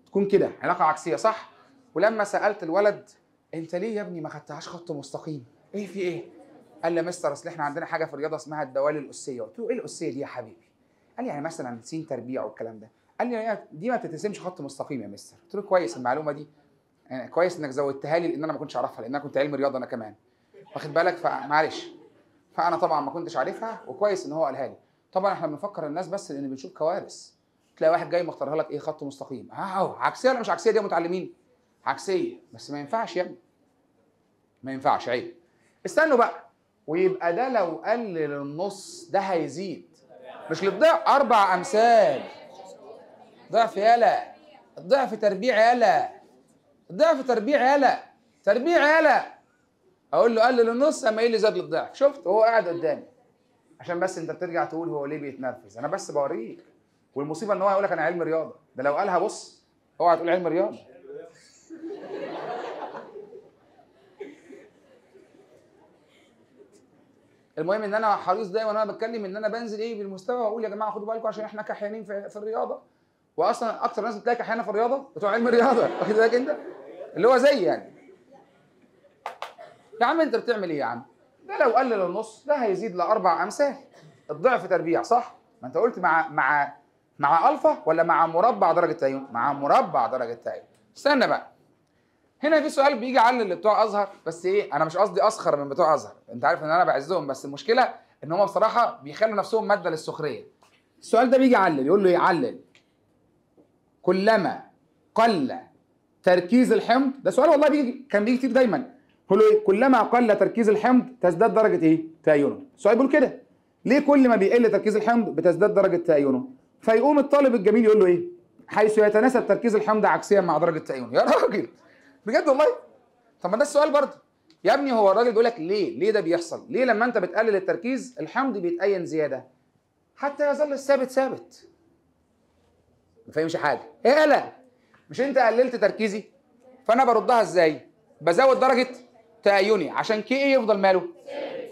تكون كده علاقة عكسية صح؟ ولما سألت الولد أنت ليه يا ابني ما خدتهاش خط مستقيم؟ إيه في إيه؟ قال لي يا مستر أصل إحنا عندنا حاجة في الرياضة اسمها الدوال الأسية. قلت له إيه الأسية دي يا حبيبي؟ قال لي يعني مثلا س تربيع والكلام ده. قال لي دي ما تتسمش خط مستقيم يا مستر. قلت له كويس المعلومة دي. يعني كويس إنك زودتها لي لأن أنا ما كنتش أعرفها لأن أنا كنت علم رياضة أنا كمان. واخد بالك؟ فمعلش. فأنا طبعا ما كنتش عارفها وكويس إن هو قالها لي. طبعا إحنا بنفكر الناس بس لأن بنشوف كوارث. تلاقي واحد جاي مختارها لك إيه خط مستقيم؟ اهو عكسية ولا مش عكسية؟ دي متعلمين. عكسية. بس ما ينفعش يا ابني. ما ينفعش عيب. استنوا بقى. ويبقى ده لو قلل النص ده هيزيد. مش للضعف. أربع أمثال. ضعف يلا الضعف تربيع يلا الضعف تربيع يلا تربيع يلا أقول له قلل النص اما إيه اللي زاد للضعف. شفت؟ هو قاعد قدامي. عشان بس انت بترجع تقول هو ليه بيتنرفز. أنا بس بوريك. والمصيبة ان هو يقول لك أنا علم رياضة. ده لو قالها بص اوعى تقول علم رياضة. المهم ان أنا حريص دايما وأنا بتكلم ان أنا بنزل إيه بالمستوى واقول يا جماعة خدوا بالكم عشان إحنا كحيانين في, في الرياضة. واصلا أكتر ناس بتلاقي كحيانة في الرياضة بتوع علم الرياضه واخد بالك انت؟ اللي هو زي يعني. يا عم انت بتعمل إيه يا عم؟ ده لو قلل النص ده هيزيد لأربع أمثال. الضعف تربيع صح؟ ما انت قلت مع مع مع ألفا ولا مع مربع درجة تعيين مع مربع درجة تعيين استنى بقى. هنا في سؤال بيجي على اللي بتوع أزهر بس إيه أنا مش قصدي أسخر من بتوع أزهر. انت عارف إن أنا بعزهم بس المشكلة إن هم بصراحة بيخلوا نفسهم مادة للسخرية. السؤال ده بيجي علل يقول له يعلل كلما قل تركيز الحمض ده سؤال والله بيجي كان بيجي كتير دايما. إيه كلما قل تركيز الحمض تزداد درجة إيه؟ تأينه. السؤال بيقول كده. ليه كل ما بيقل تركيز الحمض بتزداد درجة تأينه؟ فيقوم الطالب الجميل يقول له إيه؟ حيث يتناسب تركيز الحمض عكسيا مع درجة تأينه. يا راجل! بجد والله؟ طب ما ده السؤال برضه. يا ابني هو الراجل بيقول لك ليه؟ ليه ده بيحصل؟ ليه لما أنت بتقلل التركيز الحمض بيتأين زيادة؟ حتى يظل الثابت ثابت. ما فهمش حاجة. إيه لا مش أنت قللت تركيزي؟ فأنا بردها إزاي؟ بزود درجة تأيني. عشان كي إيه يفضل ماله؟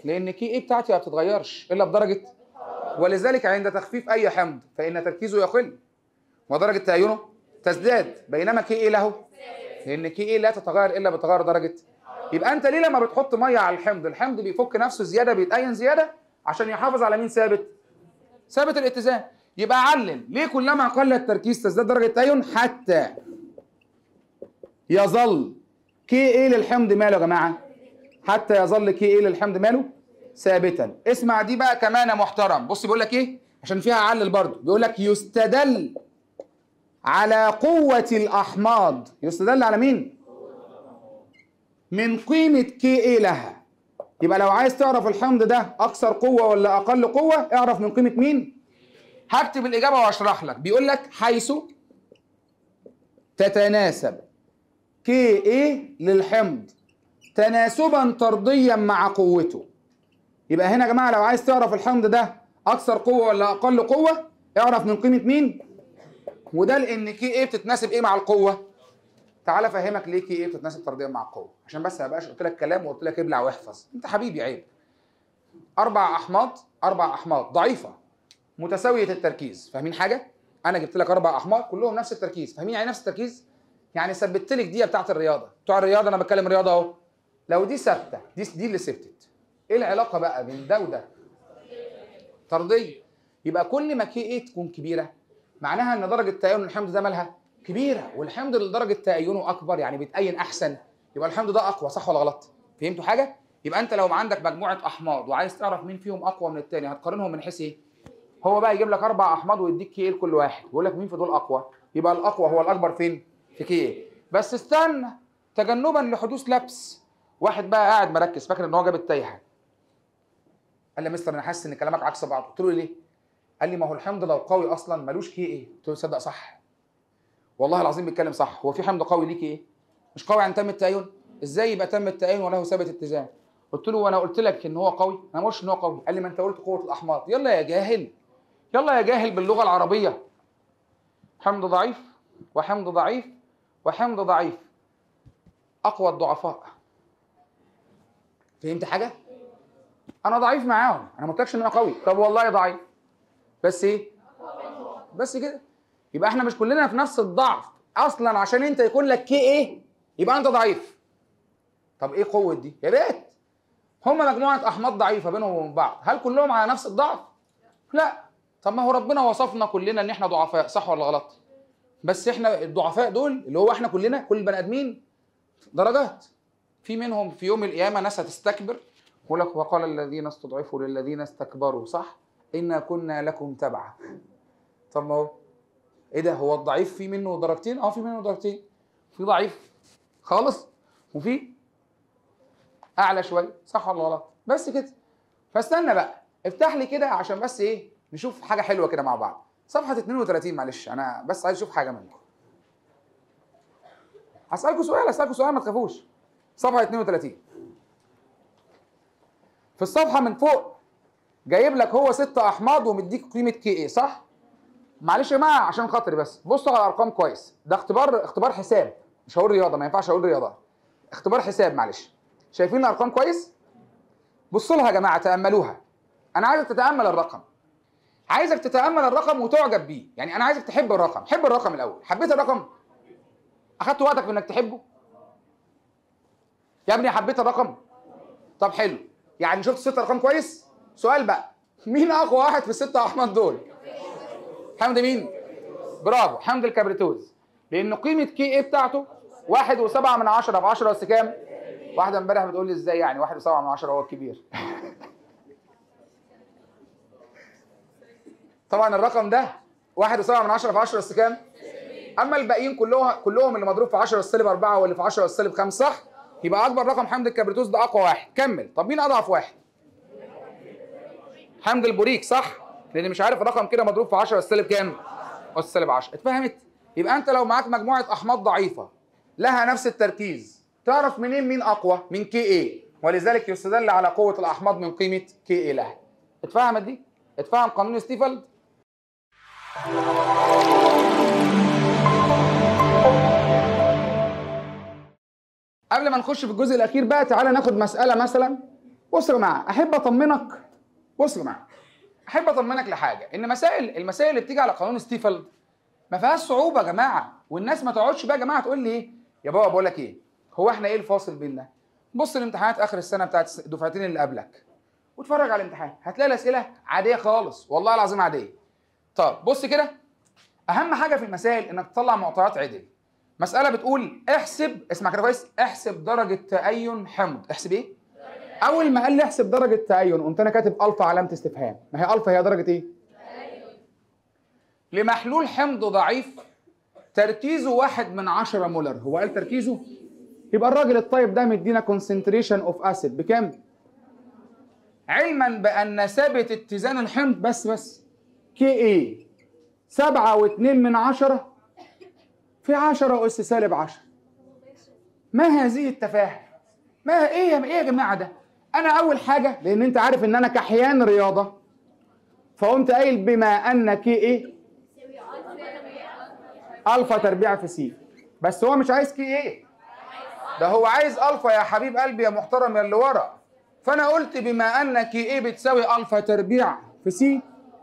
لأن كي إيه بتاعتي ما بتتغيرش إلا بدرجة. ولذلك عند تخفيف أي حمض فإن تركيزه يقل. ودرجه تأينه؟ تزداد. بينما كي إيه له؟ لأن كي إيه لا تتغير إلا بتغير درجة. يبقى أنت ليه لما بتحط مية على الحمض؟ الحمض بيفك نفسه زيادة بيتأين زيادة عشان يحافظ على مين؟ ثابت. ثابت الاتزان. يبقى علل. ليه كلما قل التركيز تزداد درجة التأين حتى يظل. كي إيه للحمض ماله يا جماعة؟ حتى يظل كي إيه للحمض ماله ثابتا. اسمع دي بقى كمان محترم. بص بيقول لك إيه؟ عشان فيها علل برضه. بيقول لك يستدل على قوة الأحماض. يستدل على مين؟ من قيمة كي إيه لها يبقى لو عايز تعرف الحمض ده أكثر قوة ولا أقل قوة اعرف من قيمة مين؟ هكتب الإجابة وأشرح لك. بيقول لك حيث تتناسب كي إيه؟ للحمض. تناسبا طرديا مع قوته. يبقى هنا يا جماعة لو عايز تعرف الحمض ده أكثر قوة ولا أقل قوة اعرف من قيمة مين؟ وده لأن كي إيه بتتناسب إيه مع القوة؟ تعال أفهمك ليه كي إيه بتتناسب طرديا مع القوة. عشان بس ما بقاش قلت لك كلام وقلت لك ابلع واحفظ. أنت حبيبي عيب. أربع أحماض أربع أحماض. ضعيفة. متساوية التركيز. فاهمين حاجة؟ أنا جبت لك أربع أحماض كلهم نفس التركيز. فاهمين يعني نفس التركيز؟ يعني ثبتت لك دي بتاعت الرياضة. بتوع الرياضة أنا بتكلم رياضة أهو. لو دي ثابتة دي دي اللي ثبتت. إيه العلاقة بقى بين ده وده؟ طردية. يبقى كل ما كي إيه تكون كبيرة معناها إن درجة تأين الحمض ده مالها؟ كبيرة. والحمض اللي درجه تأينه أكبر يعني بيتأين أحسن يبقى الحمض ده أقوى صح ولا غلط؟ فهمتوا حاجة؟ يبقى أنت لو عندك مجموعة أحماض وعايز تعرف مين فيهم أقوى من الثاني هتقارنهم من حيث إيه؟ هو بقى يجيب لك أربع أحماض ويديك كي لكل واحد يقول لك مين في دول أقوى؟ يبقى الأقوى هو الأكبر فين؟ في كي بس استنى تجنبا لحدوث لبس. واحد بقى قاعد مركز فاكر إن هو جاب التايهة؟ قال لي يا مستر أنا حاسس إن كلامك عكس بعض قلت له ليه؟ قال لي ما هو الحمض لو قوي أصلا ملوش كي إيه؟ قلت له صدق صح. والله العظيم بيتكلم صح. هو في حمض قوي ليه كي إيه؟ مش قوي عن تم التأين إزاي يبقى تم التأين وله ثابت اتزان؟ قلت له وأنا قلت لك إن هو قوي. أنا ما قلتش إن هو قوي. قال لي ما أنت قلت قوة الأحماض. يلا يا جاهل. يلا يا جاهل باللغة العربية. حمض ضعيف وحمض ضعيف وحمض ضعيف. أقوى الضعفاء. فهمت حاجة؟ أنا ضعيف معاهم. أنا ما قلتلكش إن أنا قوي. طب والله ضعيف. بس إيه؟ بس كده. يبقى إحنا مش كلنا في نفس الضعف أصلا عشان أنت يكون لك كي إيه يبقى أنت ضعيف. طب إيه قوة دي؟ يا ريت. هم مجموعة احماض ضعيفة بينهم وبين بعض. هل كلهم على نفس الضعف؟ لا. طب ما هو ربنا وصفنا كلنا إن إحنا ضعفاء صح ولا غلط؟ بس إحنا الضعفاء دول اللي هو إحنا كلنا كل البني آدمين درجات. في منهم في يوم القيامة ناس هتستكبر يقول لك وقال الذين استضعفوا للذين استكبروا صح؟ إنا كنا لكم تبعا. طب ما هو إيه ده؟ هو الضعيف في منه درجتين؟ آه في منه درجتين. في ضعيف خالص وفي أعلى شوية صح ولا غلط؟ بس كده. فاستنى بقى. افتح لي كده عشان بس إيه؟ نشوف حاجة حلوة كده مع بعض. صفحة 32 معلش أنا بس عايز أشوف حاجة منكم. هسألكم سؤال هسألكم سؤال ما تخافوش. صفحة 32 في الصفحة من فوق جايب لك هو ست أحماض ومديك قيمة كي إيه صح؟ معلش يا جماعة عشان خاطري بس. بصوا على الأرقام كويس. ده اختبار اختبار حساب. مش هقول رياضة ما ينفعش أقول رياضة. اختبار حساب معلش. شايفين الأرقام كويس؟ بصوا لها يا جماعة تأملوها. أنا عايزك تتأمل الرقم. عايزك تتأمل الرقم وتعجب بيه. يعني أنا عايزك تحب الرقم. حب الرقم الأول. حبيت الرقم؟ أخدت وقتك في إنك تحبه؟ يا ابني حبيت الرقم. طب حلو. يعني شفت ست أرقام كويس؟ سؤال بقى. مين أقوى واحد في الستة احماض دول؟ حمض مين؟ برافو. حمض الكبريتوز لأن قيمة كي إيه بتاعته؟ واحد وسبعة من عشرة. في عشرة بس كام؟ واحدة امبارح بتقول لي إزاي يعني؟ واحد وسبعة من عشرة هو الكبير. طبعا الرقم ده واحد وسبعة من عشرة في عشرة بس كام؟ أما الباقيين كلهم كلهم اللي مضروب في 10 السالب 4 واللي في 10 السالب 5 صح؟ يبقى أكبر رقم حمض الكبريتوز ده أقوى واحد. كمل. طب مين أضعف واحد؟ حمض البوريك صح؟ لأن مش عارف الرقم كده مضروب في 10 السالب كام؟ السالب 10 اتفهمت؟ يبقى أنت لو معاك مجموعة أحماض ضعيفة لها نفس التركيز تعرف منين مين أقوى؟ من Ka؟ ولذلك يستدل على قوة الأحماض من قيمة Ka لها. اتفهمت دي؟ اتفهم قانون أستفالد؟ قبل ما نخش في الجزء الأخير بقى تعالى ناخد مسألة مثلا. بص يا جماعة أحب أطمنك. بص يا جماعة أحب أطمنك لحاجة إن مسائل المسائل اللي بتيجي على قانون ستيفلد ما فيهاش صعوبة يا جماعة والناس ما تقعدش بقى يا جماعة تقول لي إيه؟ يا بابا بقول لك إيه؟ هو إحنا إيه الفاصل بيننا؟ بص الامتحانات آخر السنة بتاعت الدفعتين اللي قبلك. واتفرج على الامتحان. هتلاقي الأسئلة عادية خالص. والله العظيم عادية. طب بص كده. أهم حاجة في المسائل إنك تطلع معطيات عدل. مسألة بتقول احسب اسمع كده كويس احسب درجة تأين حمض. احسب إيه؟ أول ما قال لي احسب درجة تأين قمت أنا كاتب الفا علامة استفهام. ما هي الفا هي درجة إيه؟ لمحلول حمض ضعيف تركيزه واحد من عشرة مولر. هو قال تركيزه؟ يبقى الراجل الطيب ده مدينا concentration of acid بكام؟ علما بأن ثابت اتزان الحمض بس بس. Ka سبعة واتنين من عشرة في عشرة أس سالب عشرة. ما هذه التفاهة ما إيه إيه يا جماعة ده؟ أنا أول حاجة لأن أنت عارف إن أنا كحيان رياضة فقمت قايل بما ان Ka؟ ألفا تربيع في C. بس هو مش عايز Ka؟ ده هو عايز ألفا يا حبيب قلبي يا محترم يا اللي ورا. فأنا قلت بما ان Ka بتساوي ألفا تربيع في C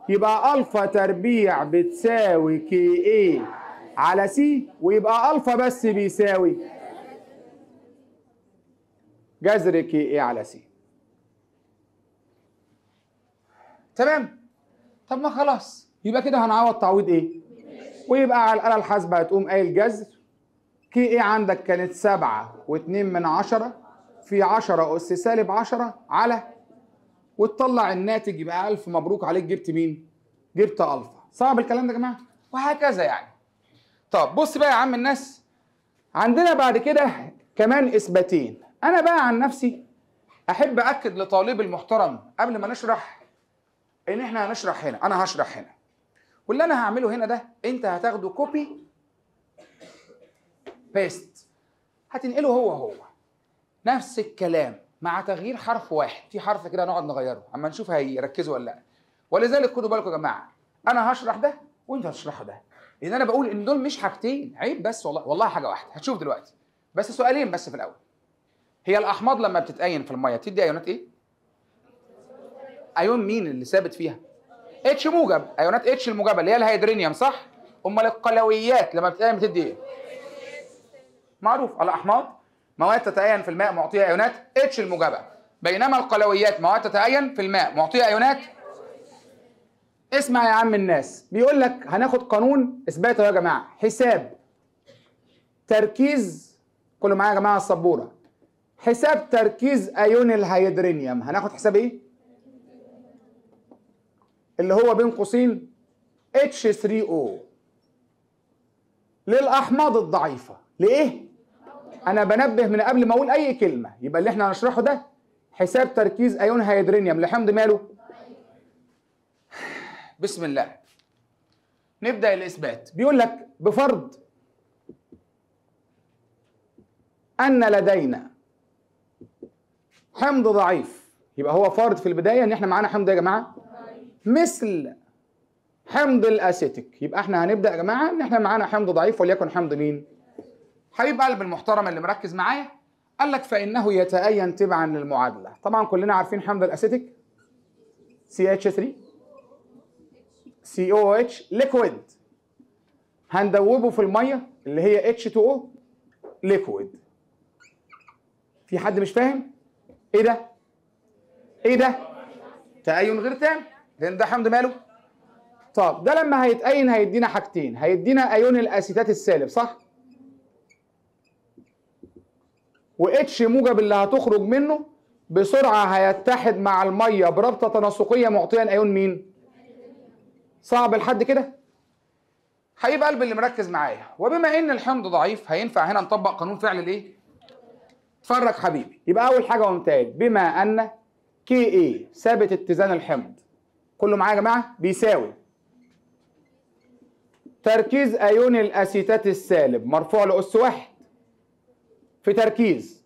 يبقى ألفا تربيع بتساوي Ka؟ على C ويبقى ألفا بس بيساوي. جذر Ka على C؟ تمام؟ طب ما خلاص يبقى كده هنعوض تعويض إيه؟ ويبقى على الآلة الحاسبة هتقوم قايل جذر. Ka عندك كانت سبعة واتنين من عشرة في عشرة أس سالب عشرة على وتطلع الناتج يبقى ألفا. مبروك عليك جبت مين؟ جبت ألفا. صعب الكلام ده يا جماعة؟ وهكذا يعني. طب بص بقى يا عم الناس. عندنا بعد كده كمان إثباتين. أنا بقى عن نفسي أحب أكد لطالب المحترم قبل ما نشرح إن إحنا هنشرح هنا أنا هشرح هنا. واللي أنا هعمله هنا ده أنت هتاخده copy paste هتنقله هو هو. نفس الكلام مع تغيير حرف واحد. في حرف كده نقعد نغيره أما نشوف هيركزوا ولا لأ. ولذلك خدوا بالكم يا جماعة أنا هشرح ده وأنت هتشرحه ده. ان أنا بقول ان دول مش حاجتين. عيب بس والله والله حاجة واحدة. هتشوف دلوقتي. بس سؤالين بس في الأول. هي الأحماض لما بتتأين في المية بتدي أيونات إيه؟ أيون مين اللي ثابت فيها؟ H موجب. أيونات H الموجبة اللي هي الهيدرونيوم صح؟ أمال القلويات لما بتتأين بتدي إيه؟ معروف. الأحماض مواد تتأين في الماء معطيه أيونات H الموجبة. بينما القلويات مواد تتأين في الماء معطيه أيونات اسمع يا عم الناس. بيقول لك هناخد قانون اثباته يا جماعة. حساب. تركيز. كله معايا يا جماعة السبورة. حساب تركيز أيون الهيدرينيوم. هناخد حساب إيه؟ اللي هو بين قوسين H3O للأحماض الضعيفة. ليه أنا بنبه من قبل ما أقول أي كلمة. يبقى اللي إحنا هنشرحه ده حساب تركيز أيون هيدرينيوم. لحمض ماله؟ بسم الله. نبدأ الإثبات. بيقول لك بفرض أن لدينا حمض ضعيف. يبقى هو فرض في البداية إن إحنا معانا حمض يا جماعة؟ مثل حمض الأسيتيك. يبقى إحنا هنبدأ يا جماعة إن إحنا معانا حمض ضعيف وليكن حمض مين؟ حبيب قلب المحترم اللي مركز معايا قال لك فإنه يتأين تبعا للمعادلة. طبعا كلنا عارفين حمض الأسيتيك؟ CH3 COOH liquid هندوبه في المية اللي هي H2O liquid في حد مش فاهم؟ إيه ده؟ إيه ده؟ تأين غير تام؟ لأن ده حمض ماله. طب ده لما هيتأين هيدينا حاجتين. هيدينا ايون الاسيتات السالب صح؟ واتش موجب اللي هتخرج منه بسرعة هيتحد مع المية برابطه تناسقية معطيا ايون مين؟ صعب لحد كده؟ حبيب قلب اللي مركز معايا. وبما إن الحمض ضعيف هينفع هنا نطبق قانون فعل الإيه؟ اتفرج حبيبي. يبقى أول حاجة ومتاج بما أن كي إي ثابت اتزان الحمض. كله معايا يا جماعة؟ بيساوي. تركيز أيون الأسيتات السالب. مرفوع لأس واحد. في تركيز.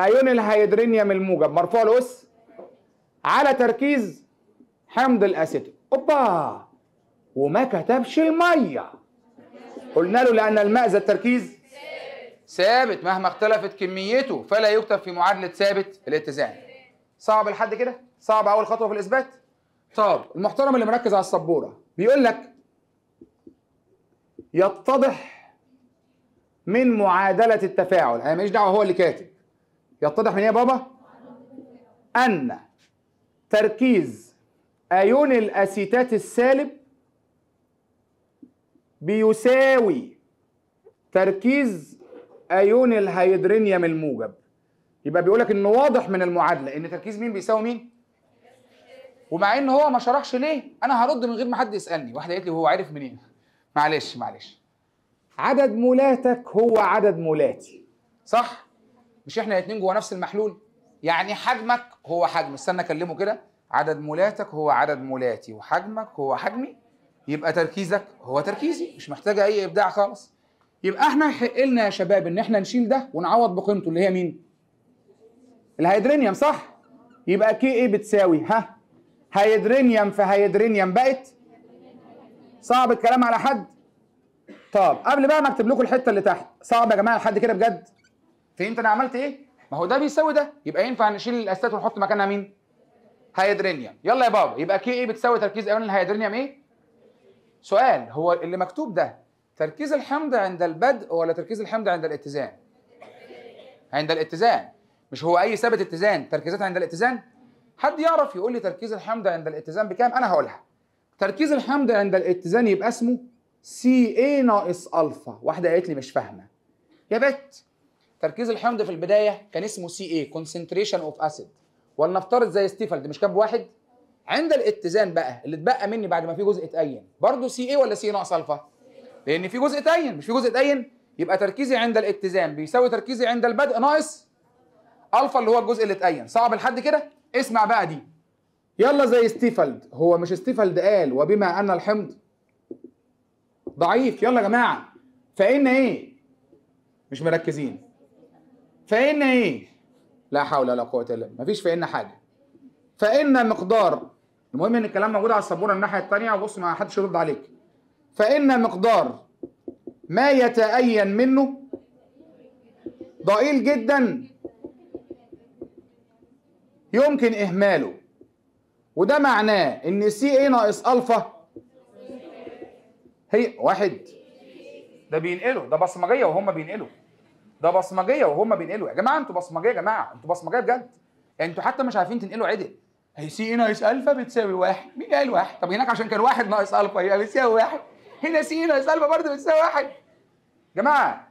أيون الهيدرينيوم الموجب. مرفوع لأس. على تركيز حمض الاسيتيك اوبا وما كتبش المية. قلنا له لأن الماء ذات تركيز ثابت مهما اختلفت كميته فلا يكتب في معادلة ثابت الاتزان. صعب لحد كده؟ صعب أول خطوة في الإثبات؟ طب المحترم اللي مركز على السبورة بيقول لك يتضح من معادلة التفاعل أنا ماليش دعوة هو اللي كاتب. يتضح من إيه يا بابا؟ أن تركيز أيون الأسيتات السالب بيساوي تركيز أيون الهيدرينيوم الموجب. يبقى بيقول لك انه واضح من المعادلة. إن تركيز مين بيساوي مين؟ ومع إن هو ما شرحش ليه أنا هرد من غير ما حد يسألني. واحدة قالت لي هو عارف منين؟ معلش معلش. عدد مولاتك هو عدد مولاتي. صح؟ مش إحنا الاثنين جوه نفس المحلول؟ يعني حجمك هو حجم. استنى أكلمه كده. عدد مولاتك هو عدد مولاتي وحجمك هو حجمي يبقى تركيزك هو تركيزي مش محتاجة أي إبداع خالص. يبقى إحنا يحق لنا يا شباب إن إحنا نشيل ده ونعوض بقيمته اللي هي مين؟ الهيدرينيوم صح؟ يبقى كي إيه بتساوي ها؟ هيدرينيوم في هيدرينيوم بقت صعب الكلام على حد. طب قبل بقى ما أكتب لكم الحتة اللي تحت صعب يا جماعة لحد كده بجد؟ فهمت أنا عملت إيه؟ ما هو ده بيساوي ده يبقى ينفع نشيل الاسيتات ونحط مكانها مين؟ هيدرينيوم. يلا يا بابا يبقى كي إيه بتساوي تركيز ايون الهيدرينيوم إيه؟ سؤال هو اللي مكتوب ده تركيز الحمض عند البدء ولا تركيز الحمض عند الاتزان؟ عند الاتزان. مش هو أي ثابت اتزان تركيزاتها عند الاتزان؟ حد يعرف يقول لي تركيز الحمض عند الاتزان بكام؟ أنا هقولها. تركيز الحمض عند الاتزان يبقى اسمه سي اي ناقص ألفا. واحدة قالت لي مش فاهمة. يا بت تركيز الحمض في البداية كان اسمه Ca concentration of acid ولنفترض زي أستفالد مش كام واحد عند الاتزان بقى اللي اتبقى مني بعد ما في جزء اتأين برضه سي اي ولا سي ناقص ألفا؟ لأن في جزء اتأين مش في جزء اتأين يبقى تركيزي عند الاتزان بيساوي تركيزي عند البدء ناقص ألفا اللي هو الجزء اللي اتأين. صعب لحد كده؟ اسمع بقى دي. يلا زي أستفالد. هو مش أستفالد قال وبما أن الحمض ضعيف. يلا يا جماعة. فإن إيه؟ مش مركزين. فإن إيه؟ لا حول ولا قوة إلا بالله. مفيش فإن حاجة. فإن مقدار المهم إن الكلام موجود على السبورة الناحية الثانية وبص ما حدش يرد عليك. فإن مقدار ما يتأين منه ضئيل جدا يمكن إهماله. وده معناه إن سي إيه ناقص ألفا هي واحد. ده بينقلوا ده بصمجية وهم بينقلوا. ده بصمجية وهم بينقلوا. يا جماعة أنتوا بصمجية يا جماعة. أنتوا بصمجية بجد. يعني أنتوا حتى مش عارفين تنقلوا عدل. هي سي إيه ناقص ألفا بتساوي واحد. مين قال واحد؟ طب هناك عشان كان واحد ناقص ألفا يبقى بتساوي واحد. هنا سي إيه ناقص ألفا برضه بتساوي واحد. جماعة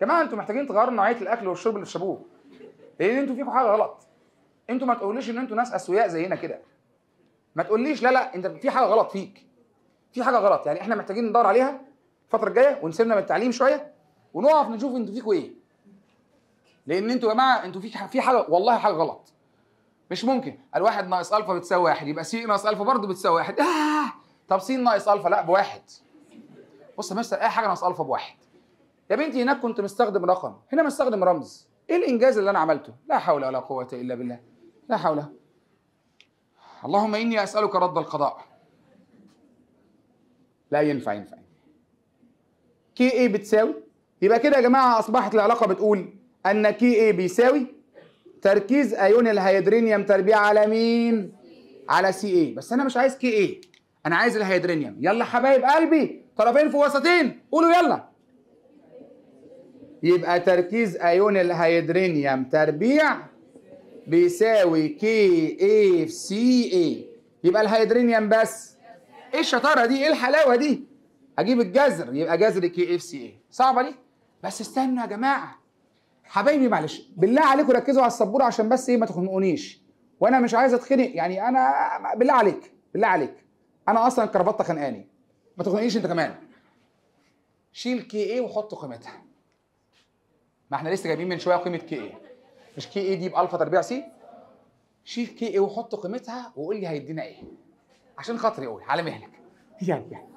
جماعة أنتوا محتاجين تغيروا نوعية الأكل والشرب اللي بتشربوه. لأن أنتوا فيكم حاجة غلط. أنتوا ما تقوليش إن أنتوا ناس أسوياء زينا كده. ما تقوليش لا لا انت في حاجة غلط فيك. في حاجة غلط. يعني إحنا محتاجين ندور عليها الفترة الجاية ونسيبنا من التعليم شوية. ونقف نشوف أنتوا فيكوا إيه. لأن أنتوا يا جماعة أنتوا في في حاجة والله حاجة غلط. مش ممكن. الواحد ناقص ألفا بتساوي واحد يبقى سي ناقص ألفا برضه بتساوي واحد. آه! طب س ناقص ألفا لا بواحد. بص يا مستر أي حاجة ناقص ألفا بواحد. يا بنتي هناك كنت مستخدم رقم. هنا مستخدم رمز. إيه الإنجاز اللي أنا عملته؟ لا حول ولا قوة إلا بالله. لا حول. اللهم إني أسألك رد القضاء. لا ينفع ينفع. Ka بتساوي؟ يبقى كده يا جماعة أصبحت العلاقة بتقول أن Ka بيساوي تركيز أيون الهيدرونيوم تربيع على مين؟ على سي إيه بس أنا مش عايز Ka أنا عايز الهيدرونيوم. يلا حبايب قلبي طرفين في وسطين. قولوا يلا. يبقى تركيز أيون الهيدرونيوم تربيع بيساوي Ka في Ca يبقى الهيدرونيوم بس. إيه الشطارة دي؟ إيه الحلاوة دي؟ أجيب الجذر. يبقى جذر Ka في Ca صعبة دي؟ بس استنوا يا جماعة. حبايبي معلش بالله عليكم ركزوا على السبورة عشان بس إيه ما تخنقونيش. وأنا مش عايز أتخنق يعني أنا بالله عليك بالله عليك. أنا أصلا الكرافته خانقاني. ما تخنقنيش أنت كمان. شيل Ka وحط قيمتها. ما إحنا لسه جايبين من شوية قيمة Ka. مش Ka دي بألفا تربيع C؟ شيل Ka وحط قيمتها وقول لي هيدينا إيه. عشان خاطري قول على مهلك. يعني يعني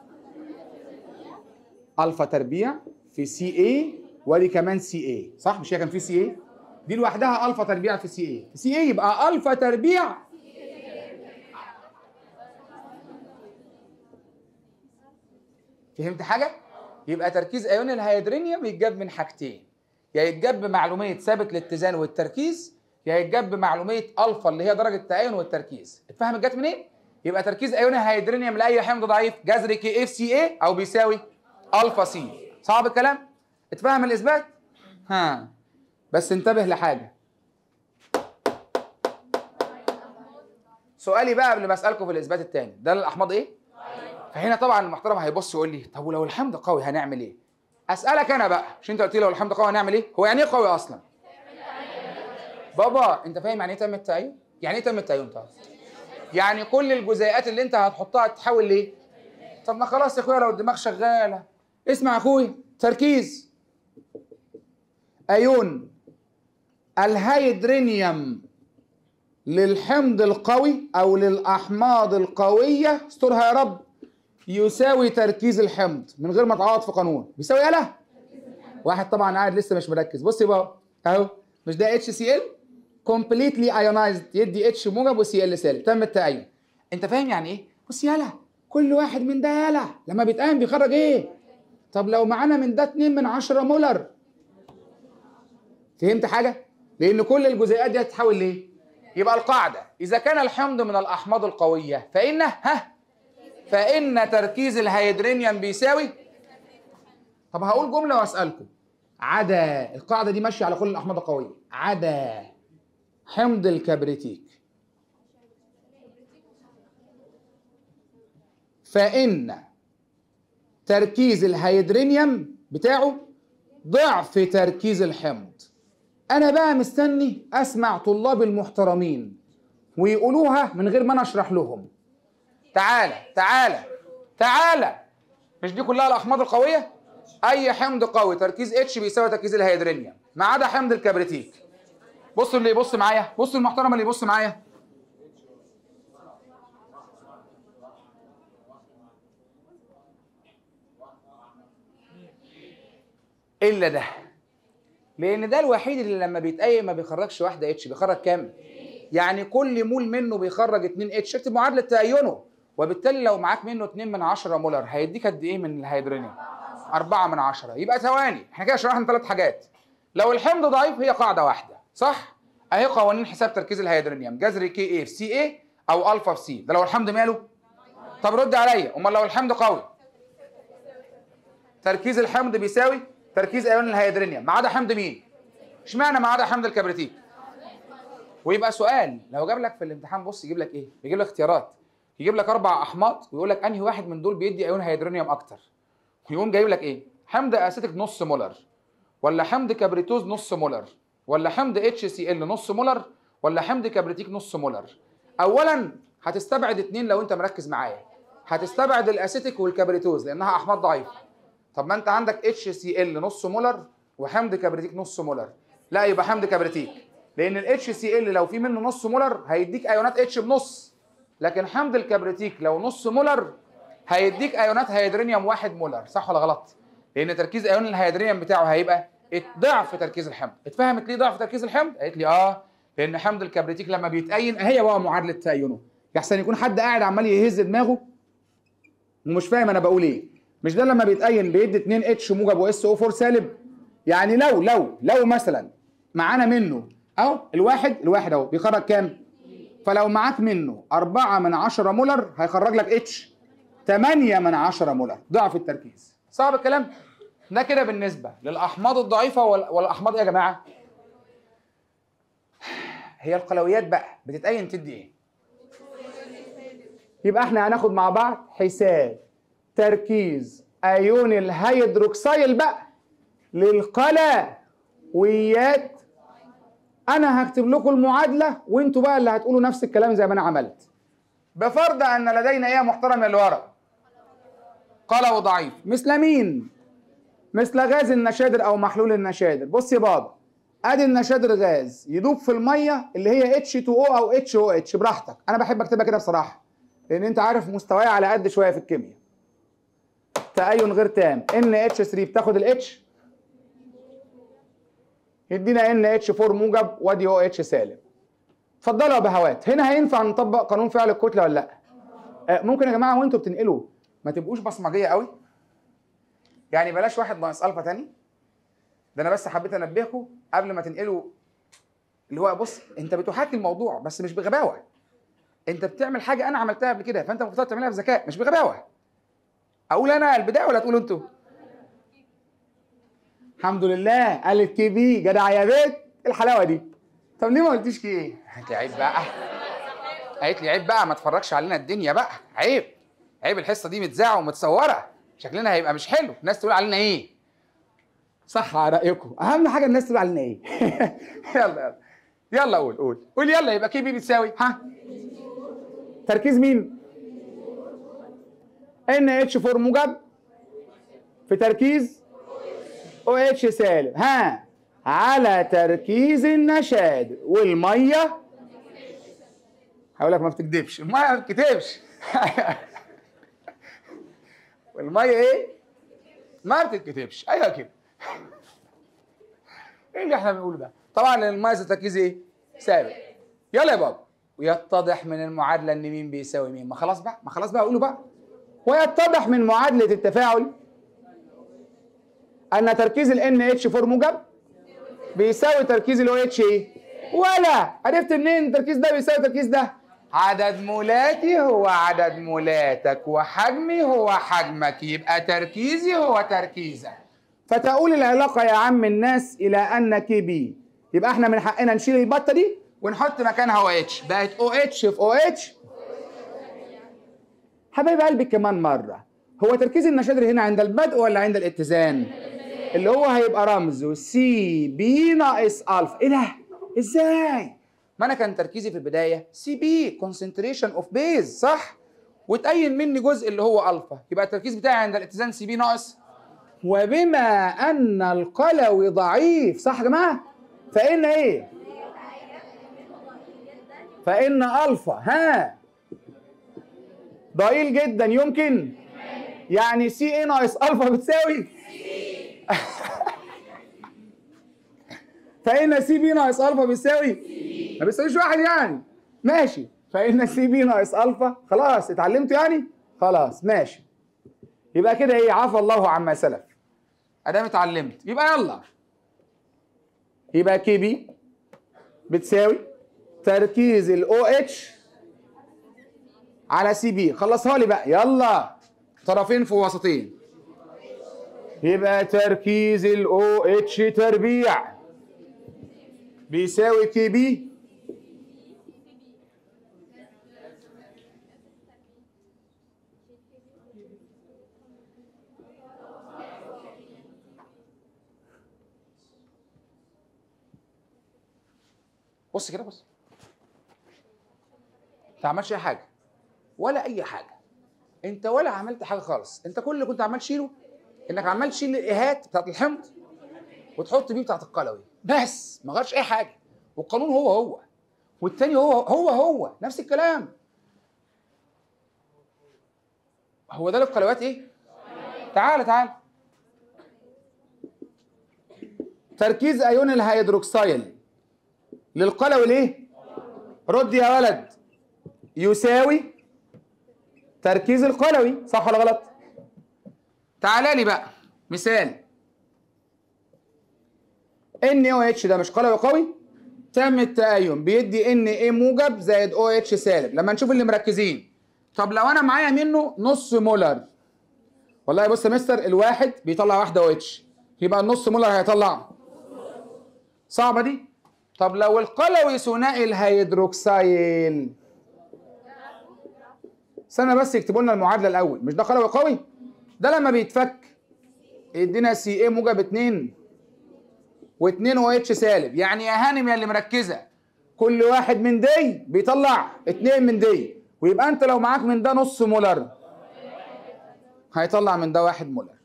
الفا تربيع في سي اي ودي كمان سي اي صح؟ مش هي كان في سي اي دي لوحدها ألفا تربيع في سي اي في سي اي يبقى ألفا تربيع. فهمت حاجة؟ يبقى تركيز آيون الهيدرونيوم يتجاب من حاجتين. يا يتجاب بمعلومية ثابت الاتزان والتركيز يا يتجاب بمعلومية ألفا اللي هي درجة التأين والتركيز. اتفهم جت منين؟ يبقى تركيز آيون الهيدرونيوم لأي حمض ضعيف جذر Ka في Ca أو بيساوي ألفا C. صعب الكلام اتفهم الإثبات؟ ها. بس انتبه لحاجة. سؤالي بقى قبل ما أسألكم في الإثبات الثاني ده الاحماض إيه؟ فهنا طبعا المحترم هيبص يقول لي طب ولو الحمض قوي هنعمل إيه؟ أسألك أنا بقى مش أنت قلت لي لو الحمض قوي هنعمل إيه؟ هو يعني إيه قوي أصلا؟ بابا أنت فاهم يعني إيه تم التأين يعني إيه تم التأين طبعا يعني كل الجزيئات اللي أنت هتحطها تتحول ليه طب ما خلاص يا أخويا لو الدماغ شغالة. اسمع يا اخويا تركيز. أيون الهيدرينيوم للحمض القوي أو للأحماض القوية استرها يا رب يساوي تركيز الحمض من غير ما تعوض في قانون. بيساوي يالا واحد طبعا قاعد لسه مش مركز. بص بقى أهو مش ده HCl completely ionized يدي H موجب و Cl سالب. تم التأين أنت فاهم يعني إيه؟ بص يالا كل واحد من ده يالا. لما بيتأين بيخرج إيه؟ طب لو معانا من ده 2 من 10 مولر. فهمت حاجة؟ لأن كل الجزيئات دي هتتحول ليه يبقى القاعدة. إذا كان الحمض من الأحماض القوية فان ها؟ فإن تركيز الهيدرينيوم بيساوي؟ طب هقول جملة وأسألكم. عدا القاعدة دي ماشية على كل الأحماض القوية. عدا حمض الكبريتيك. فإن تركيز الهيدرينيوم بتاعه ضعف تركيز الحمض أنا بقى مستني أسمع طلاب المحترمين ويقولوها من غير ما أنا أشرح لهم. تعالى تعالى تعالى. مش دي كلها الأحماض القوية؟ أي حمض قوي تركيز اتش بيساوي تركيز الهيدرينيوم. ما عدا حمض الكبريتيك. بصوا اللي يبص معايا بصوا المحترم اللي يبص معايا. إلا ده. لأن ده الوحيد اللي لما بيتأين ما بيخرجش واحدة H بيخرج كام؟ يعني كل مول منه بيخرج 2 H اكتب معادلة تأينه؟ وبالتالي لو معاك منه 2 من 10 مولر هيديك قد إيه من الهيدرونيوم 4 من 10 يبقى ثواني. إحنا كده شرحنا ثلاث حاجات. لو الحمض ضعيف هي قاعدة واحدة. صح؟ أهي قوانين حساب تركيز الهيدرونيوم. جذر Ka في Ca أو ألفا في C ده لو الحمض ماله؟ طب رد عليا. أمال لو الحمض قوي؟ تركيز الحمض بيساوي؟ تركيز ايون الهيدرونيوم ما عدا حمض مين؟ اشمعنى ما عدا حمض الكبريتيك؟ ويبقى سؤال لو جاب لك في الامتحان بص يجيب لك إيه؟ بيجيب لك اختيارات. يجيب لك أربع أحماض ويقول لك أنهي واحد من دول بيدي أيون هيدرونيوم أكتر. ويقوم جايب لك إيه؟ حمض أسيتيك نص مولر ولا حمض كبريتوز نص مولر ولا حمض اتش سي ال نص مولر ولا حمض كبريتيك نص مولر. اولا هتستبعد اتنين لو أنت مركز معايا. هتستبعد الأسيتيك والكبريتوز لأنها أحماض ضعيفة. طب ما انت عندك اتش سي ال نص مولر وحمض كبريتيك نص مولر. لا يبقى حمض كبريتيك. لأن الاتش سي ال لو في منه نص مولر هيديك أيونات H بنص. لكن حمض الكبريتيك لو نص مولر هيديك أيونات هيدرونيوم واحد مولر. صح ولا غلط؟ لأن تركيز أيون الهيدرونيوم بتاعه هيبقى ضعف تركيز الحمض. اتفهمت ليه ضعف تركيز الحمض؟ قالت لي آه لأن حمض الكبريتيك لما بيتأين هي بقى معادلة تأينه يحسن يكون حد قاعد عمال يهز دماغه ومش فاهم أنا بقول إيه. مش ده لما بيتأين بيدي 2 H موجب و SO 4 سالب؟ يعني لو لو لو مثلا معانا منه أهو الواحد الواحد أهو بيخرج كام؟ فلو معاك منه 4 من 10 مولر هيخرج لك H 8 من 10 مولر. ضعف التركيز. صعب الكلام؟ ده كده بالنسبة للأحماض الضعيفة وال- والأحماض إيه يا جماعة؟ هي القلويات بقى بتتأين تدي إيه؟ يبقى إحنا هناخد مع بعض حساب. تركيز أيون الهيدروكسيل بقى للقلويات أنا هكتب لكم المعادلة وانتوا بقى اللي هتقولوا نفس الكلام زي ما أنا عملت. بفرض أن لدينا إيه محترم اللي ورا؟ قلوي ضعيف مثل مين؟ مثل غاز النشادر أو محلول النشادر. بص يا بابا أدي النشادر غاز يدوب في المية اللي هي H2O أو HOH براحتك. أنا بحب أكتبها كده بصراحة لأن أنت عارف مستواي على قد شوية في الكيمياء. تأين غير تام. NH3 بتاخد الاتش يدينا NH4 موجب وادي OH سالب اتفضلوا يا بهوات هنا هينفع نطبق قانون فعل الكتلة ولا لا؟ آه، ممكن يا جماعة وأنتوا بتنقلوا ما تبقوش بصمجية قوي. يعني بلاش واحد ناقص ألفا تاني. ده أنا بس حبيت انبهكم قبل ما تنقلوا. اللي هو بص أنت بتحاكي الموضوع بس مش بغباوة. أنت بتعمل حاجة أنا عملتها قبل كده فأنت المفروض تعملها بذكاء مش بغباوة. أقول أنا البداية ولا تقولوا أنتوا؟ الحمد لله قالت كي بي جدع يا بيت إيه الحلاوة دي؟ طب ليه ما قلتيش كي؟ إيه قالت لي عيب بقى. قالت لي عيب بقى ما تفرجش علينا الدنيا بقى. عيب عيب الحصة دي متذاعه ومتصورة. شكلنا هيبقى مش حلو. الناس تقول علينا إيه؟ صح على رأيكم. أهم حاجة الناس تقول علينا إيه؟ يلا يلا. يلا قول قول. قول يلا يبقى Kb بتساوي ها؟ تركيز مين؟ NH 4 موجب في تركيز. OH سالب ها. على تركيز النشادر والمية. هقول لك ما بتكدبش. الميه ما بتكتبش والمية إيه؟ ما بتتكتبش. أيوه كده. إيه اللي إحنا بنقوله ده؟ طبعا المية تركيز إيه؟ ثابت يلا يا بابا. ويتضح من المعادلة إن مين بيساوي مين. ما خلاص بقى. ما خلاص بقى. قولوا بقى. ويتضح من معادلة التفاعل أن تركيز ال NH4 موجب بيساوي تركيز ال OH إيه؟ ولا. عرفت منين التركيز ده بيساوي التركيز ده؟ عدد مولاتي هو عدد مولاتك وحجمي هو حجمك يبقى تركيزي هو تركيزك. فتقول العلاقة يا عم الناس إلى أن Kb يبقى إحنا من حقنا نشيل البطة دي ونحط مكانها اتش بقت اتش في اتش حبايب قلبي كمان مرة هو تركيز النشادر هنا عند البدء ولا عند الاتزان؟ اللي هو هيبقى رمزه Cb ناقص الفا إيه ده؟ إزاي؟ ما أنا كان تركيزي في البداية Cb concentration of base صح؟ وتأين مني جزء اللي هو ألفا يبقى التركيز بتاعي عند الاتزان Cb ناقص وبما أن القلوي ضعيف صح يا جماعة؟ فإن إيه؟ فإن ألفا ها ضئيل جدا يمكن؟ يعني سي إيه ناقص ألفا بتساوي؟ فإن Cb ناقص ألفا بتساوي؟ ما بتساويش واحد يعني. ماشي. فإن Cb ناقص ألفا خلاص اتعلمتوا يعني؟ خلاص ماشي. يبقى كده إيه؟ عفى الله عما سلف. أدام اتعلمت. يبقى يلا. يبقى Kb بتساوي تركيز ال OH على Cb. خلصها لي بقى. يلا. طرفين في وسطين. يبقى تركيز ال OH تربيع. بيساوي Kb بص كده بص انت عملتش أي حاجة. ولا أي حاجة. أنت ولا عملت حاجة خالص. أنت كل اللي كنت عمال تشيله إنك عمال تشيل الإيهات بتاعت الحمض وتحط بيه بتاعت القلوي. بس ما غيرش أي حاجة. والقانون هو هو. والتاني هو هو هو. نفس الكلام. هو ده للقلوات إيه؟ تعال تعال. تركيز أيون الهيدروكسيل للقلوي ليه؟ رد يا ولد. يساوي تركيز القلوي صح ولا غلط؟ تعالى لي بقى مثال. ان أو اتش ده مش قلوي قوي؟ تم التأين بيدي Na موجب زائد OH سالب. لما نشوف اللي مركزين. طب لو أنا معايا منه نص مولر. والله بص يا مستر الواحد بيطلع واحدة OH يبقى النص مولر هيطلع. صعبة دي؟ طب لو القلوي ثنائي الهيدروكسيل استنى بس يكتبوا لنا المعادلة الأول. مش ده قلوي قوي؟ ده لما بيتفك. يدينا سي اي موجب 2 و2 OH سالب. يعني يا هانم يا اللي مركزة. كل واحد من دي بيطلع 2 من دي. ويبقى أنت لو معاك من ده نص مولر. هيطلع من ده واحد مولر.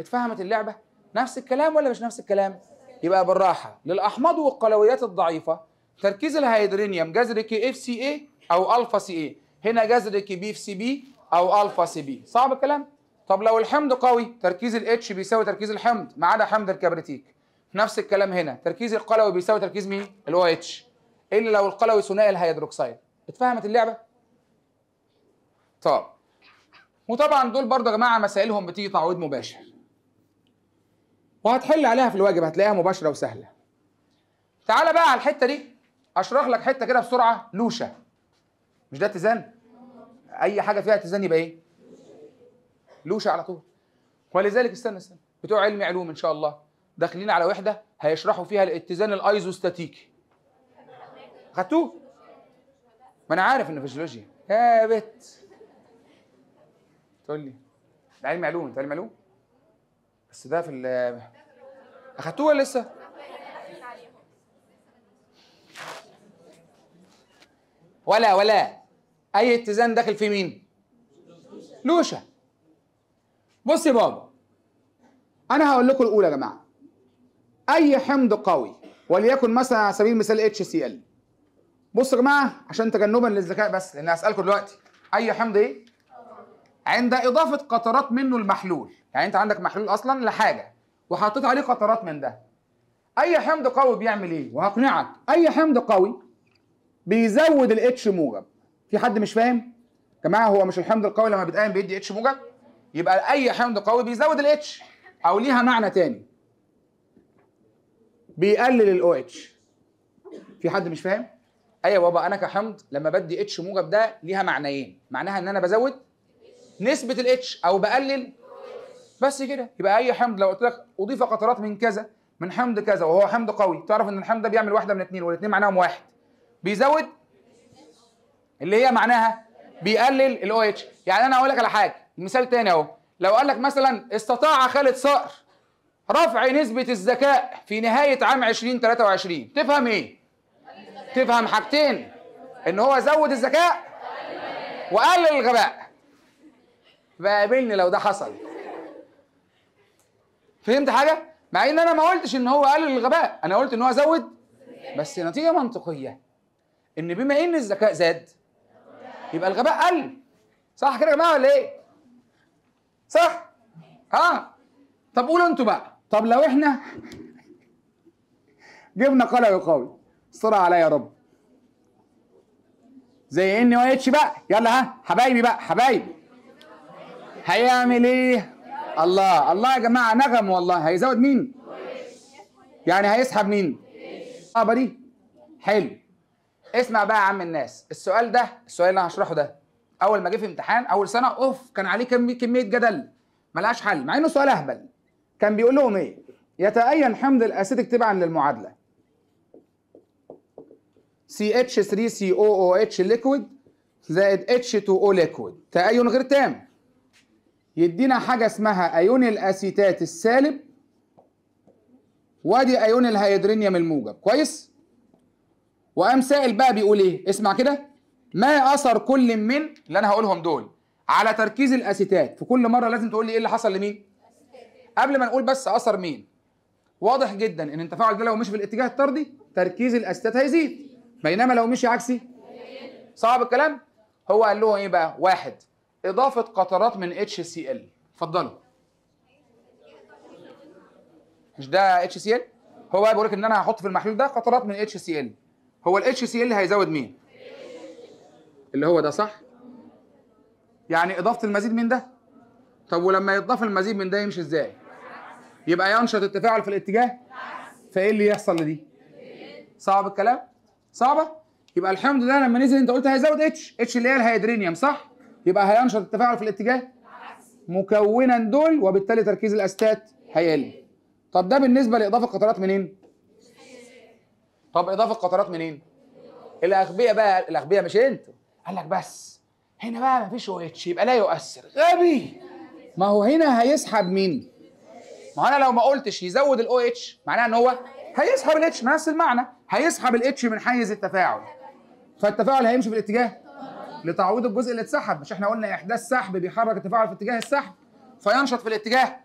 اتفهمت اللعبة؟ نفس الكلام ولا مش نفس الكلام؟ يبقى بالراحة. للاحماض والقلويات الضعيفة تركيز الهيدرينيوم جذر Ka في Ca أو ألفا سي اي هنا جذر Kb في Cb أو ألفا Cb صعب الكلام؟ طب لو الحمض قوي تركيز ال H بيساوي تركيز الحمض ما عدا حمض الكبريتيك. نفس الكلام هنا تركيز القلوي بيساوي تركيز مين؟ ال OH إلا لو القلوي ثنائي الهيدروكسيد اتفهمت اللعبة؟ طب وطبعا دول برضه يا جماعة مسائلهم بتيجي تعويض مباشر. وهتحل عليها في الواجب هتلاقيها مباشرة وسهلة. تعالى بقى على الحتة دي أشرح لك حتة كده بسرعة لوشة. مش ده اتزان؟ أي حاجة فيها اتزان يبقى إيه؟ لوشه على طول. ولذلك استنى استنى. بتوع علم علوم إن شاء الله داخلين على وحدة هيشرحوا فيها الاتزان الايزوستاتيكي خدتوه؟ ما أنا عارف ان فيزيولوجيا. يا بت. تقول لي ده علم علوم انت علم علوم؟ بس ده في ال أخدتوه ولا لسه؟ ولا ولا. أي اتزان داخل في مين؟ لوشه بص يا بابا أنا هقول لكم الأولى يا جماعة. أي حمض قوي وليكن مثلا على سبيل المثال اتش سي ال بصوا يا جماعة عشان تجنبا للذكاء بس لأن هسألكم دلوقتي. أي حمض إيه؟ عند إضافة قطرات منه للمحلول. يعني أنت عندك محلول أصلا لحاجة وحطيت عليه قطرات من ده. أي حمض قوي بيعمل إيه؟ وهقنعك أي حمض قوي بيزود ال H موجب. في حد مش فاهم؟ جماعة هو مش الحمض القوي لما بيتأين بيدي H موجب؟ يبقى أي حمض قوي بيزود ال H أو ليها معنى تاني. بيقلل ال OH في حد مش فاهم؟ أيوه بابا أنا كحمض لما بدي H موجب ده ليها معنيين. معناها إن أنا بزود نسبة ال H أو بقلل بس كده. يبقى أي حمض لو قلت لك أضيف قطرات من كذا من حمض كذا وهو حمض قوي تعرف إن الحمض ده بيعمل واحدة من اثنين والاثنين معناهم واحد. بيزود اللي هي معناها بيقلل الاو اتش يعني أنا أقول لك على حاجة مثال تاني أهو لو قال لك مثلا استطاع خالد صقر رفع نسبة الذكاء في نهاية عام 2023 تفهم إيه؟ تفهم حاجتين إن هو زود الذكاء وقلل الغباء فقابلني لو ده حصل فهمت حاجة؟ مع إن أنا ما قلتش إن هو قلل الغباء أنا قلت إن هو زود بس نتيجة منطقية إن بما إن الذكاء زاد يبقى الغباء قل. صح كده يا جماعة ولا إيه؟ صح؟ ها؟ طب قولوا أنتوا بقى. طب لو إحنا جبنا قلوي قوي. استر عليا يا رب. زي ان أو اتش بقى. يلا ها حبايبي بقى حبايبي. هيعمل إيه؟ الله الله يا جماعة نغم والله. هيزود مين؟ يعني هيسحب مين؟ آه دي حلو. اسمع بقى يا عم الناس. السؤال ده السؤال اللي أنا هشرحه ده أول ما جه في امتحان أول سنة أوف كان عليه كميه كمية جدل. ملهاش حل مع إنه سؤال أهبل. كان بيقول لهم إيه؟ يتأين حمض الاسيتيك تبعا للمعادلة. CH3COOH liquid زائد H2O liquid تأين غير تام. يدينا حاجة اسمها أيون الأسيتات السالب وأدي أيون الهيدرينيوم الموجب. كويس؟ وقام سائل بقى بيقول إيه؟ اسمع كده. ما أثر كل من اللي أنا هقولهم دول على تركيز الأسيتات؟ في كل مرة لازم تقول لي إيه اللي حصل لمين؟ قبل ما نقول بس أثر مين. واضح جدا إن التفاعل ده لو مشي في الاتجاه الطردي تركيز الأسيتات هيزيد. بينما لو مشي عكسي صعب الكلام. هو قال له إيه بقى؟ واحد إضافة قطرات من اتش سي ال اتفضلوا. مش ده اتش سي ال هو بقى بيقول لك إن أنا هحط في المحلول ده قطرات من اتش سي ال هو ال هيزود مين؟ اللي هو ده صح؟ يعني إضافة المزيد من ده؟ طب ولما يضاف المزيد من ده يمشي إزاي؟ يبقى ينشط التفاعل في الاتجاه؟ فإيه اللي يحصل لدي؟ صعب الكلام؟ صعبة؟ يبقى الحمض ده لما نزل أنت قلت هيزود H H اللي هي الهيدرينيوم صح؟ يبقى هينشط التفاعل في الاتجاه؟ مكونا دول وبالتالي تركيز الأسيتات هيقل. طب ده بالنسبة لإضافة قطرات منين؟ طب إضافة قطرات منين؟ الأغبياء بقى الأغبياء مش أنتوا. قال لك بس هنا بقى مفيش OH يبقى لا يؤثر. غبي. ما هو هنا هيسحب مين؟ ما أنا لو ما قلتش يزود ال OH معناها إن هو هيسحب ال H نفس المعنى هيسحب ال H من حيز التفاعل. فالتفاعل هيمشي في الاتجاه لتعويض الجزء اللي اتسحب. مش إحنا قلنا إحداث سحب بيحرك التفاعل في اتجاه السحب فينشط في الاتجاه.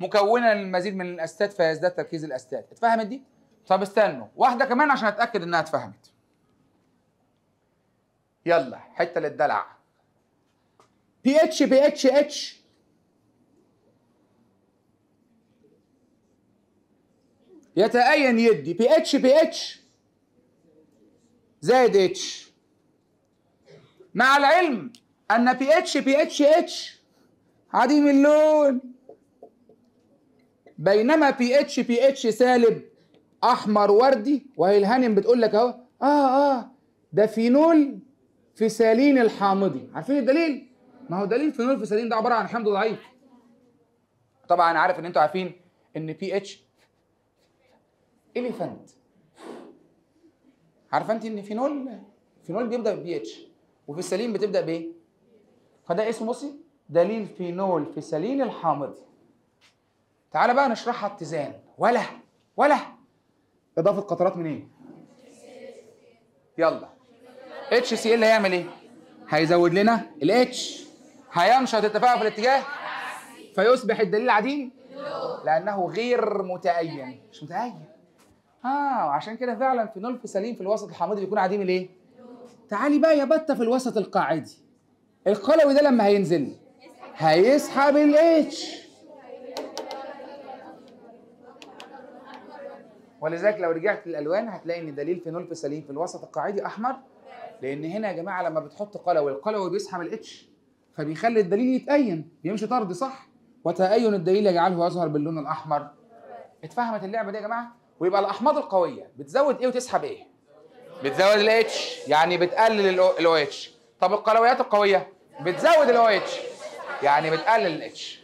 مكونا للمزيد من الأستات فيزداد تركيز الأستات. اتفهمت دي؟ طب استنوا واحدة كمان عشان أتأكد إنها اتفهمت. يلا حتة للدلع. بي اتش بي اتش اتش يتأين يدي. بي اتش بي اتش زائد اتش مع العلم أن بي اتش بي اتش اتش عديم اللون بينما PH PH سالب. أحمر وردي وهي الهانم بتقول لك أهو آه آه ده فينول فيسالين الحامضي. عارفين الدليل؟ ما هو دليل فينول فيسالين ده عبارة عن حمض ضعيف. طبعا أنا عارف إن أنتوا عارفين إن PH elephant عارفة أنت إن فينول فينول بيبدأ ب PH وفيسالين بتبدأ بايه فده اسمه بصي دليل فينول فيسالين الحامضي. تعالى بقى نشرحها اتزان. ولا ولا إضافة قطرات منين يلا. اتش سي ال هيعمل إيه؟ هيزود لنا ال H هينشط التفاعل في الاتجاه. فيصبح الدليل عديم؟ لأنه غير متأين مش متأين آه وعشان كده فعلا فينول فيسالين في الوسط الحامضي بيكون عديم الإيه؟ تعالي بقى يا بته في الوسط القاعدي. القلوي ده لما هينزل هيسحب الاتش ولذلك لو رجعت للألوان هتلاقي إن دليل فينول فيسالين في الوسط القاعدي أحمر لأن هنا يا جماعة لما بتحط قلوي القلوي بيسحب ال H فبيخلي الدليل يتأين بيمشي طردي صح؟ وتأين الدليل يجعله يظهر باللون الأحمر. اتفهمت اللعبة دي يا جماعة؟ ويبقى الأحماض القوية. بتزود إيه وتسحب إيه؟ بتزود ال H يعني بتقلل ال OH. طب القلويات القوية؟ بتزود ال OH يعني بتقلل ال H